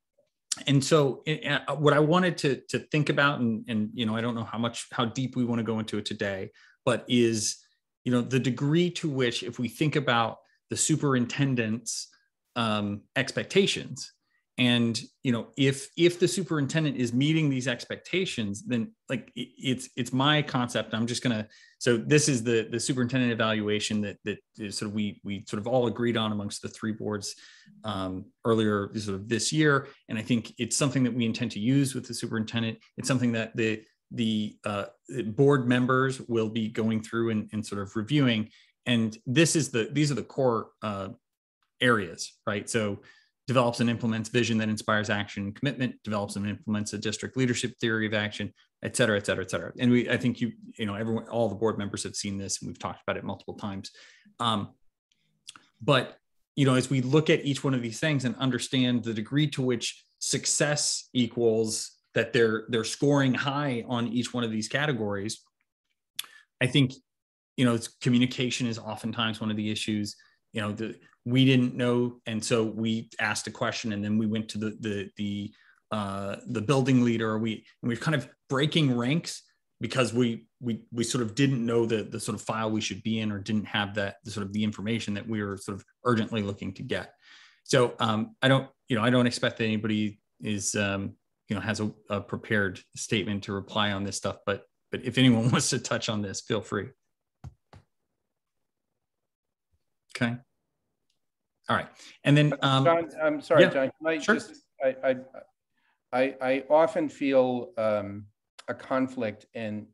And so uh, what i wanted to to think about and and you know i don't know how much how deep we want to go into it today but is you know the degree to which if we think about the superintendent's um, expectations and you know if if the superintendent is meeting these expectations then like it's it's my concept i'm just gonna so this is the the superintendent evaluation that that is sort of we we sort of all agreed on amongst the three boards um, earlier sort of this year and i think it's something that we intend to use with the superintendent it's something that the the uh, board members will be going through and, and, sort of reviewing. And this is the these are the core uh, areas, right? So develops and implements vision that inspires action and commitment, develops and implements a district leadership theory of action, et cetera, et cetera, et cetera. And we, I think you, you know, everyone, all the board members have seen this and we've talked about it multiple times. Um, but, you know, as we look at each one of these things and understand the degree to which success equals that they're, they're scoring high on each one of these categories, I think, you know, communication is oftentimes one of the issues, you know, the, we didn't know. And so we asked a question and then we went to the the the uh, the building leader. We and we're kind of breaking ranks because we we we sort of didn't know the the sort of file we should be in or didn't have that the sort of the information that we were sort of urgently looking to get. So um, i don't you know i don't expect that anybody is um, you know has a, a prepared statement to reply on this stuff but but if anyone wants to touch on this feel free okay all right. And then, um, John, I'm sorry, yeah, John. Can I sure. just, I, I, I, I often feel um, a conflict in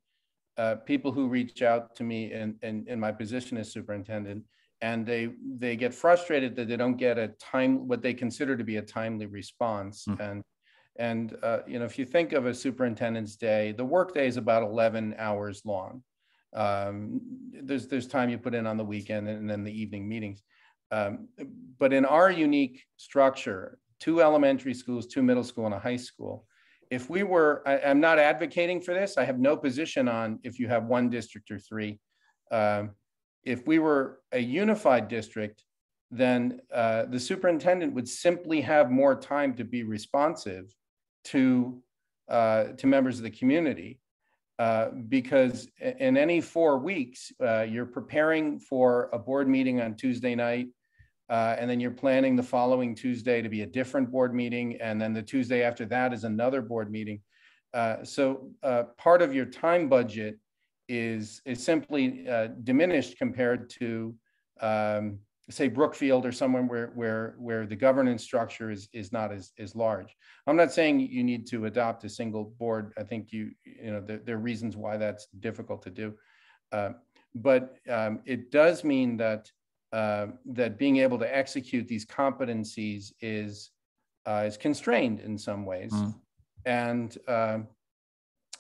uh, people who reach out to me in, in, in my position as superintendent, and they they get frustrated that they don't get a time what they consider to be a timely response. Mm. And and uh, you know, if you think of a superintendent's day, the workday is about 11 hours long. Um, there's there's time you put in on the weekend and then the evening meetings. Um, but in our unique structure, two elementary schools, two middle school, and a high school, if we were, I, am not advocating for this. I have no position on if you have one district or three. Um, if we were a unified district, then uh, the superintendent would simply have more time to be responsive to, uh, to members of the community. Uh, because in any four weeks, uh, you're preparing for a board meeting on Tuesday night, uh, and then you're planning the following Tuesday to be a different board meeting. And then the Tuesday after that is another board meeting. Uh, so uh, part of your time budget is, is simply diminished compared to, um, say, Brookfield or somewhere where, where, where the governance structure is, is not as, as large. I'm not saying you need to adopt a single board. I think you, you know, there, there are reasons why that's difficult to do. Uh, but um, it does mean that uh, that being able to execute these competencies is uh, is constrained in some ways, mm. and uh,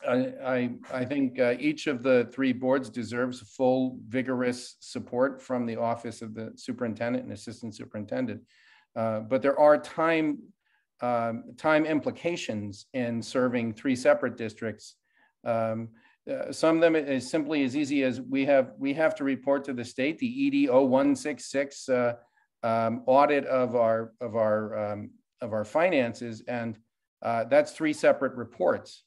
I, I think uh, each of the three boards deserves full, vigorous support from the office of the superintendent and assistant superintendent. Uh, but there are time um, time implications in serving three separate districts. Um, uh, some of them is simply as easy as we have we have to report to the state the ED 0166 uh, um, audit of our of our um, of our finances, and uh, that's three separate reports.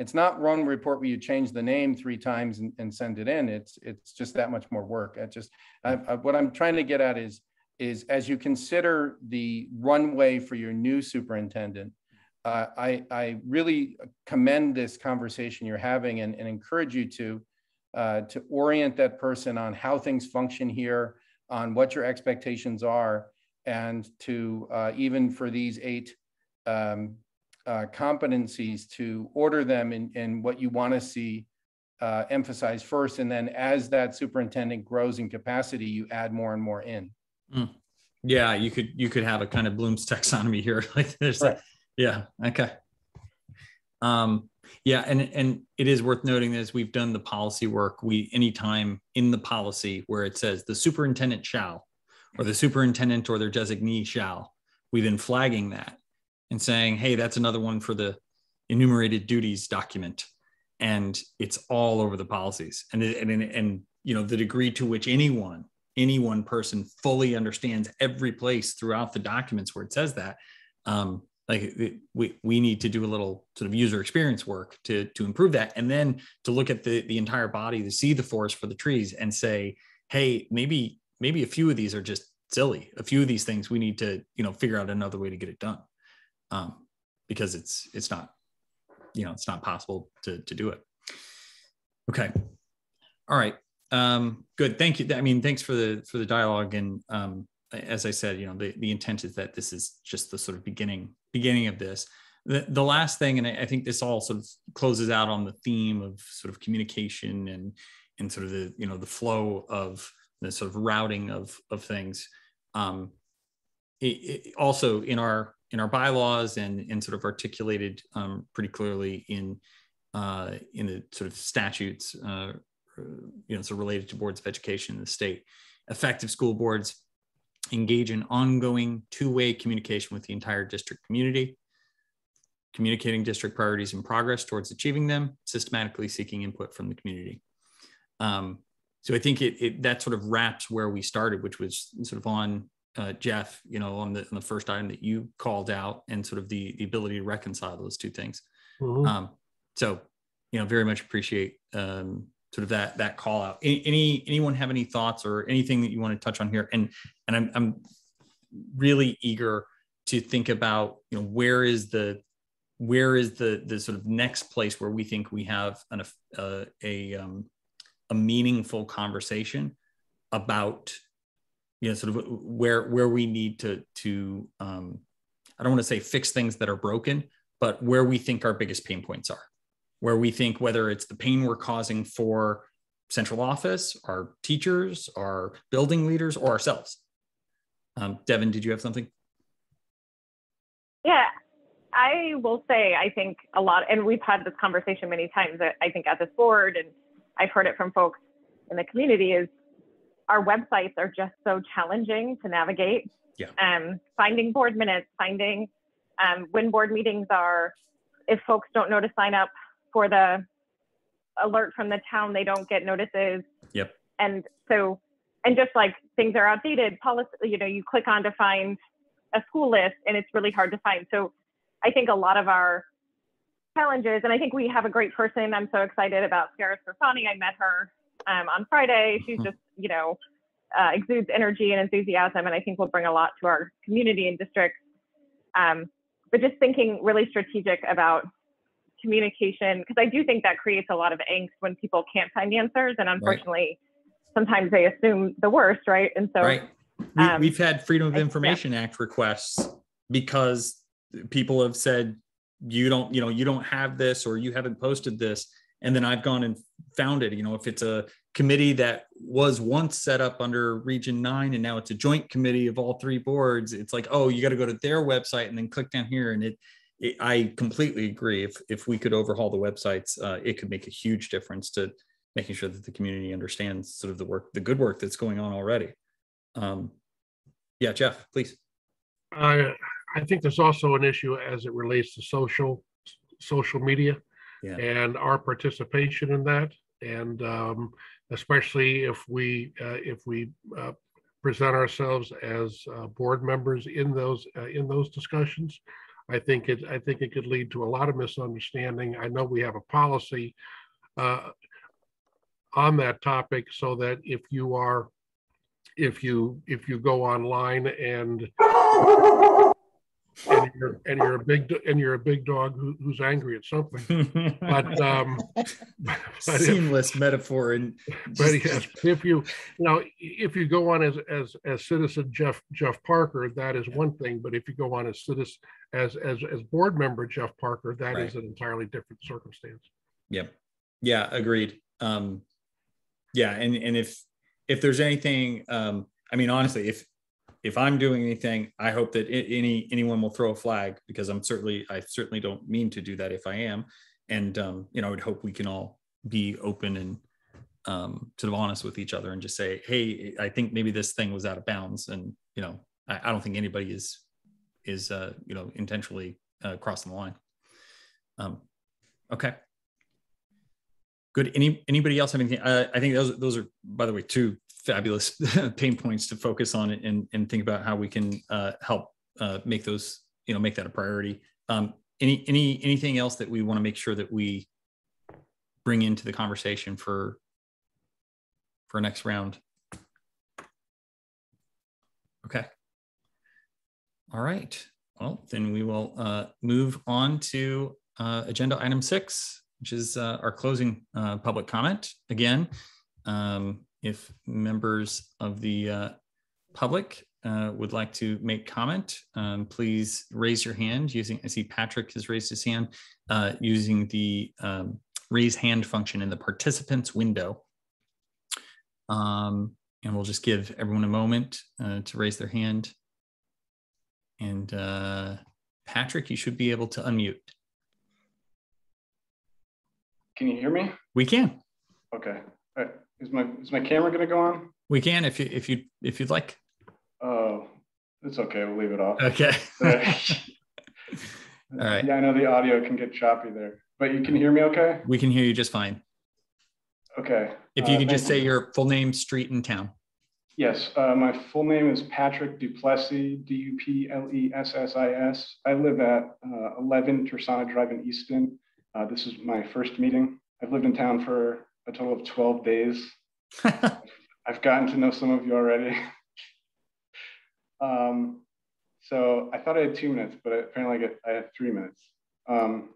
It's not one report where you change the name three times and, and send it in. It's it's just that much more work. I just I, I, what I'm trying to get at is is as you consider the runway for your new superintendent, uh, I, I really commend this conversation you're having and, and encourage you to, uh, to orient that person on how things function here, on what your expectations are, and to uh, even for these eight um, uh, competencies to order them in, in what you want to see uh, emphasized first. And then as that superintendent grows in capacity, you add more and more in. Mm. Yeah, you could you could have a kind of Bloom's taxonomy here. like there's right. Yeah. Okay. Um, yeah, and and it is worth noting that as we've done the policy work, we anytime in the policy where it says the superintendent shall, or the superintendent or their designee shall, we've been flagging that and saying, hey, that's another one for the enumerated duties document, and it's all over the policies, and and and, and you know the degree to which anyone any one person fully understands every place throughout the documents where it says that um, like we, we need to do a little sort of user experience work to to improve that. And then to look at the the entire body to see the forest for the trees and say hey maybe maybe a few of these are just silly. A few of these things we need to you know figure out another way to get it done um, because it's it's not you know it's not possible to to do it. Okay. All right. Um good. Thank you. I mean thanks for the for the dialogue. And um as I said, you know, the, the intent is that this is just the sort of beginning beginning of this. the, the last thing, and I, I think this all sort of closes out on the theme of sort of communication and and sort of the you know the flow of the sort of routing of of things. Um, it, it also in our in our bylaws and and sort of articulated um, pretty clearly in uh, in the sort of statutes, uh, you know, so related to boards of education in the state. Effective school boards engage in ongoing two-way communication with the entire district community, communicating district priorities and progress towards achieving them, systematically seeking input from the community. Um, so I think it, it, that sort of wraps where we started, which was sort of on uh, Jeff, you know, on the, on the first item that you called out, and sort of the the ability to reconcile those two things. Mm-hmm. Um, so, you know, very much appreciate um, sort of that that call out. Any, any, anyone have any thoughts or anything that you want to touch on here? And and I'm I'm really eager to think about you know where is the where is the the sort of next place where we think we have an uh, a um, a meaningful conversation about you know sort of where where we need to to um, I don't want to say fix things that are broken, but where we think our biggest pain points are where we think whether it's the pain we're causing for central office, our teachers, our building leaders, or ourselves. Um, Devin, did you have something? Yeah, I will say, I think a lot, and we've had this conversation many times, I think at this board, and I've heard it from folks in the community, is our websites are just so challenging to navigate. Yeah. Um, finding board minutes, finding um, when board meetings are, if folks don't know to sign up for the alert from the town, they don't get notices. Yep. And so, and just like things are outdated, policy, you know, you click on to find a school list and it's really hard to find. So I think a lot of our challenges, and I think we have a great person. I'm so excited about Sarah Scarfani. I met her um, on Friday. She's mm-hmm. just, you know, uh, exudes energy and enthusiasm, and I think will bring a lot to our community and district. Um, but just thinking really strategic about communication because I do think that creates a lot of angst when people can't find answers, and unfortunately, right. sometimes they assume the worst, right? And so, right, we, um, we've had Freedom of Information yeah. Act requests because people have said you don't, you know, you don't have this or you haven't posted this, and then I've gone and found it. You know, if it's a committee that was once set up under Region 9 and now it's a joint committee of all three boards, it's like, oh, you got to go to their website and then click down here. And it I completely agree. If if we could overhaul the websites, uh, it could make a huge difference to making sure that the community understands sort of the work, the good work that's going on already. Um, yeah, Jeff, please. I I think there's also an issue as it relates to social social media yeah. and our participation in that, and um, especially if we uh, if we uh, present ourselves as uh, board members in those uh, in those discussions. I think it I think it could lead to a lot of misunderstanding. I know we have a policy uh, on that topic so that if you are if you if you go online and and you're and you're a big and you're a big dog who, who's angry at something. But um, but seamless if, metaphor and but yes, if you you know if you go on as as as citizen Jeff Jeff Parker, that is one thing. But if you go on as citizen as as as board member Jeff Parker, that right. is an entirely different circumstance. Yep. Yeah, agreed. Um, yeah, and and if if there's anything, um, I mean, honestly, if if I'm doing anything, I hope that any anyone will throw a flag because I'm certainly I certainly don't mean to do that if I am, and um, you know I would hope we can all be open and um, sort of honest with each other and just say, hey, I think maybe this thing was out of bounds, and you know I, I don't think anybody is is uh, you know intentionally uh, crossing the line. Um, okay. Good. Any anybody else have anything? Uh, I think those those are by the way two fabulous pain points to focus on and, and think about how we can uh, help uh, make those, you know, make that a priority. Um, any, any, anything else that we want to make sure that we bring into the conversation for, for next round? Okay. All right. Well, then we will uh, move on to uh, agenda item six, which is uh, our closing uh, public comment. Again, um, if members of the uh, public uh, would like to make comment, um, please raise your hand using, I see Patrick has raised his hand, uh, using the um, raise hand function in the participants window. Um, and we'll just give everyone a moment uh, to raise their hand. And uh, Patrick, you should be able to unmute. Can you hear me? We can. Okay. Uh, is my is my camera going to go on? We can if you if you if you'd like. Oh, it's okay. We'll leave it off. Okay. All right. Yeah, I know the audio can get choppy there, but you can hear me okay? We can hear you just fine. Okay. If you Uh, could just thank say your full name, street, and town. Yes, uh, my full name is Patrick Duplessis, D U P L E S S I S. I live at uh, 11 Tersana Drive in Easton. Uh, this is my first meeting. I've lived in town for a total of 12 days. I've gotten to know some of you already. um, so I thought I had two minutes, but apparently I, get, I have three minutes. Um,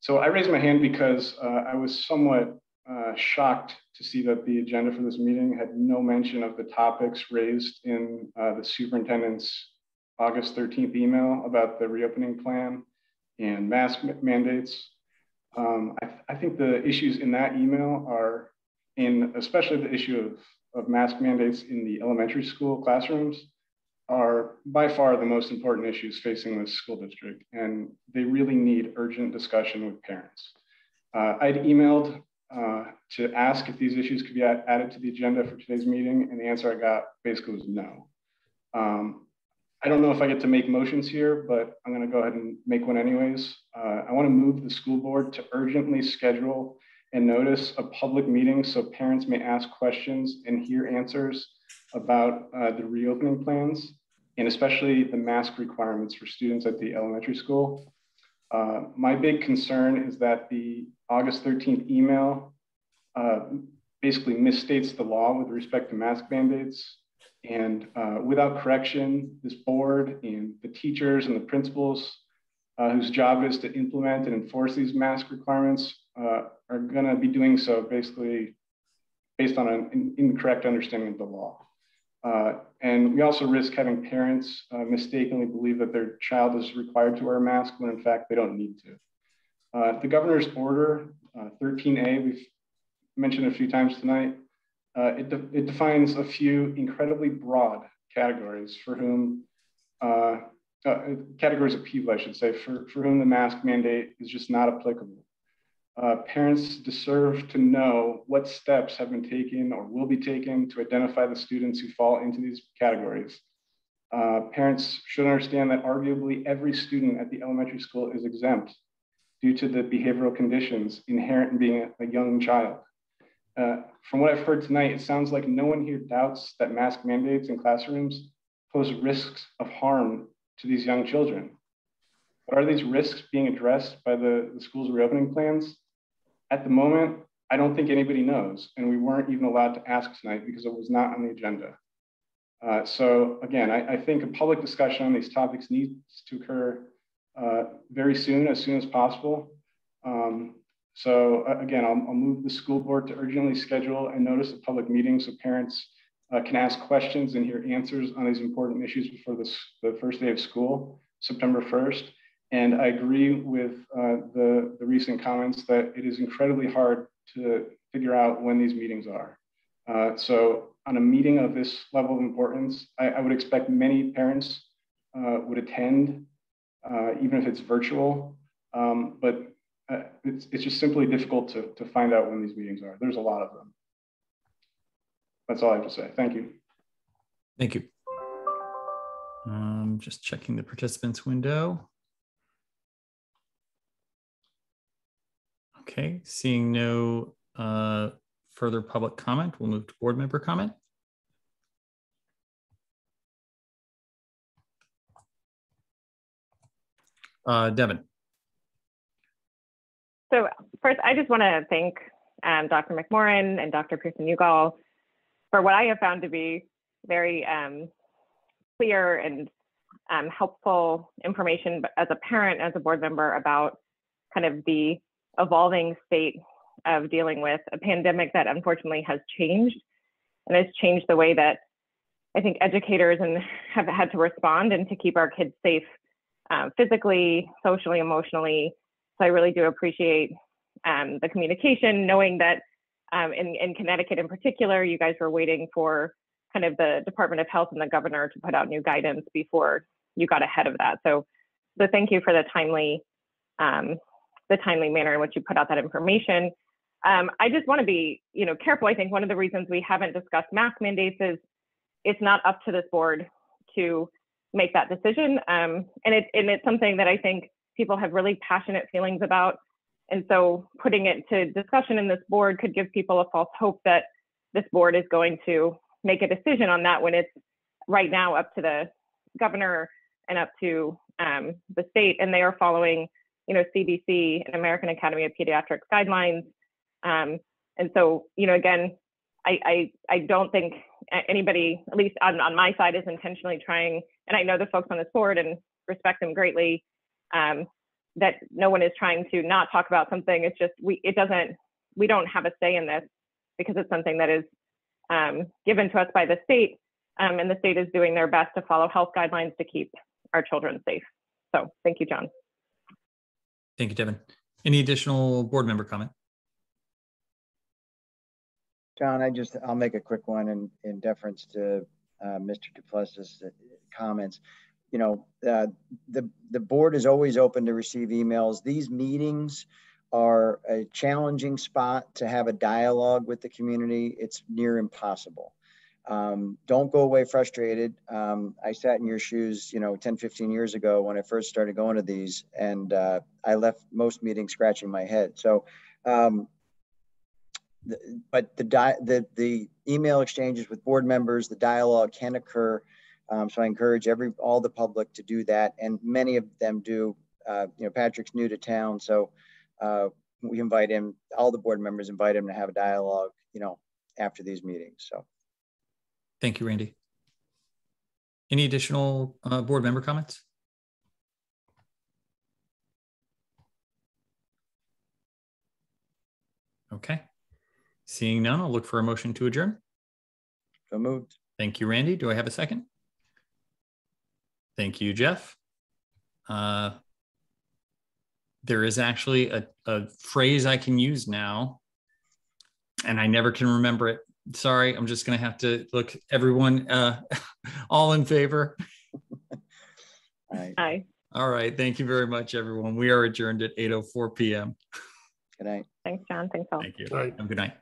so I raised my hand because uh, I was somewhat uh, shocked to see that the agenda for this meeting had no mention of the topics raised in uh, the superintendent's August 13th email about the reopening plan and mask mandates. Um, I, I, think the issues in that email are in, especially the issue of, of mask mandates in the elementary school classrooms are by far the most important issues facing this school district. And they really need urgent discussion with parents. Uh, I'd emailed uh, to ask if these issues could be add, added to the agenda for today's meeting, and the answer I got basically was no. Um, I don't know if I get to make motions here, but I'm going to go ahead and make one anyways. Uh, I want to move the school board to urgently schedule and notice a public meeting so parents may ask questions and hear answers about uh, the reopening plans and especially the mask requirements for students at the elementary school. Uh, my big concern is that the August 13th email uh, basically misstates the law with respect to mask mandates. And uh, without correction, this board and the teachers and the principals uh, whose job is to implement and enforce these mask requirements uh, are going to be doing so basically based on an incorrect understanding of the law. Uh, and we also risk having parents uh, mistakenly believe that their child is required to wear a mask when in fact they don't need to. Uh, the governor's order 13A, uh, we've mentioned a few times tonight, uh, it, de it, defines a few incredibly broad categories for whom, uh, categories of people, I should say, for, for whom the mask mandate is just not applicable. Uh, parents deserve to know what steps have been taken or will be taken to identify the students who fall into these categories. Uh, parents should understand that arguably every student at the elementary school is exempt due to the behavioral conditions inherent in being a young child. Uh, from what I've heard tonight, it sounds like no one here doubts that mask mandates in classrooms pose risks of harm to these young children. But are these risks being addressed by the, the school's reopening plans? At the moment, I don't think anybody knows, and we weren't even allowed to ask tonight because it was not on the agenda. Uh, so again, I, I, think a public discussion on these topics needs to occur uh, very soon, as soon as possible. Um, so uh, again, I'll, I'll, move the school board to urgently schedule and notice a public meeting so parents uh, can ask questions and hear answers on these important issues before this, the first day of school, September 1st. And I agree with uh, the, the recent comments that it is incredibly hard to figure out when these meetings are. Uh, so on a meeting of this level of importance, I, I would expect many parents uh, would attend, even if it's virtual. Um, but uh, it's, it's just simply difficult to, to find out when these meetings are. There's a lot of them. That's all I have to say. Thank you. Thank you. Um, just checking the participants window. Okay, seeing no uh, further public comment, we'll move to board member comment. Uh, Devin. So first, I just want to thank um, Dr. McMorran and Dr. Pearson-Ugal for what I have found to be very um, clear and um, helpful information as a parent, as a board member about kind of the evolving state of dealing with a pandemic that unfortunately has changed and has changed the way that I think educators and have had to respond and to keep our kids safe um, physically, socially, emotionally. So I really do appreciate um, the communication, knowing that um, in, in Connecticut in particular, you guys were waiting for kind of the Department of Health and the governor to put out new guidance before you got ahead of that. So, so thank you for the timely, um, the timely manner in which you put out that information. Um, I just want to be, you know, careful. I think one of the reasons we haven't discussed mask mandates is it's not up to this board to make that decision, um, and it and it's something that I think people have really passionate feelings about. And so putting it to discussion in this board could give people a false hope that this board is going to make a decision on that when it's right now up to the governor and up to um, the state, and they are following, you know, CDC and American Academy of Pediatrics guidelines. Um, and so, you know, again, I, I, I don't think anybody, at least on, on my side, is intentionally trying, and I know the folks on this board and respect them greatly, um, that no one is trying to not talk about something. It's just we it doesn't we don't have a say in this because it's something that is um, given to us by the state, um, and the state is doing their best to follow health guidelines to keep our children safe. So thank you, John. Thank you, Devin. Any additional board member comment? John, I just I'll make a quick one in, in deference to uh, Mr. Duplessis' comments you know, uh, the, the board is always open to receive emails. These meetings are a challenging spot to have a dialogue with the community. It's near impossible. Um, don't go away frustrated. Um, I sat in your shoes, you know, 10, 15 years ago when I first started going to these and uh, I left most meetings scratching my head. So, um, the, but the, the, the email exchanges with board members, the dialogue can occur um, so I encourage every all the public to do that, and many of them do. Uh, you know, Patrick's new to town, so uh, we invite him. All the board members invite him to have a dialogue. You know, after these meetings. So, thank you, Randy. Any additional uh, board member comments? Okay. Seeing none, I'll look for a motion to adjourn. So moved. Thank you, Randy. Do I have a second? Thank you, Jeff. Uh, there is actually a, a phrase I can use now, and I never can remember it. Sorry, I'm just going to have to look. Everyone, uh, all in favor? Aye. Aye. All right. Thank you very much, everyone. We are adjourned at 8.04 p.m. Good night. Thanks, John. Thanks all. Thank you. Have a good night.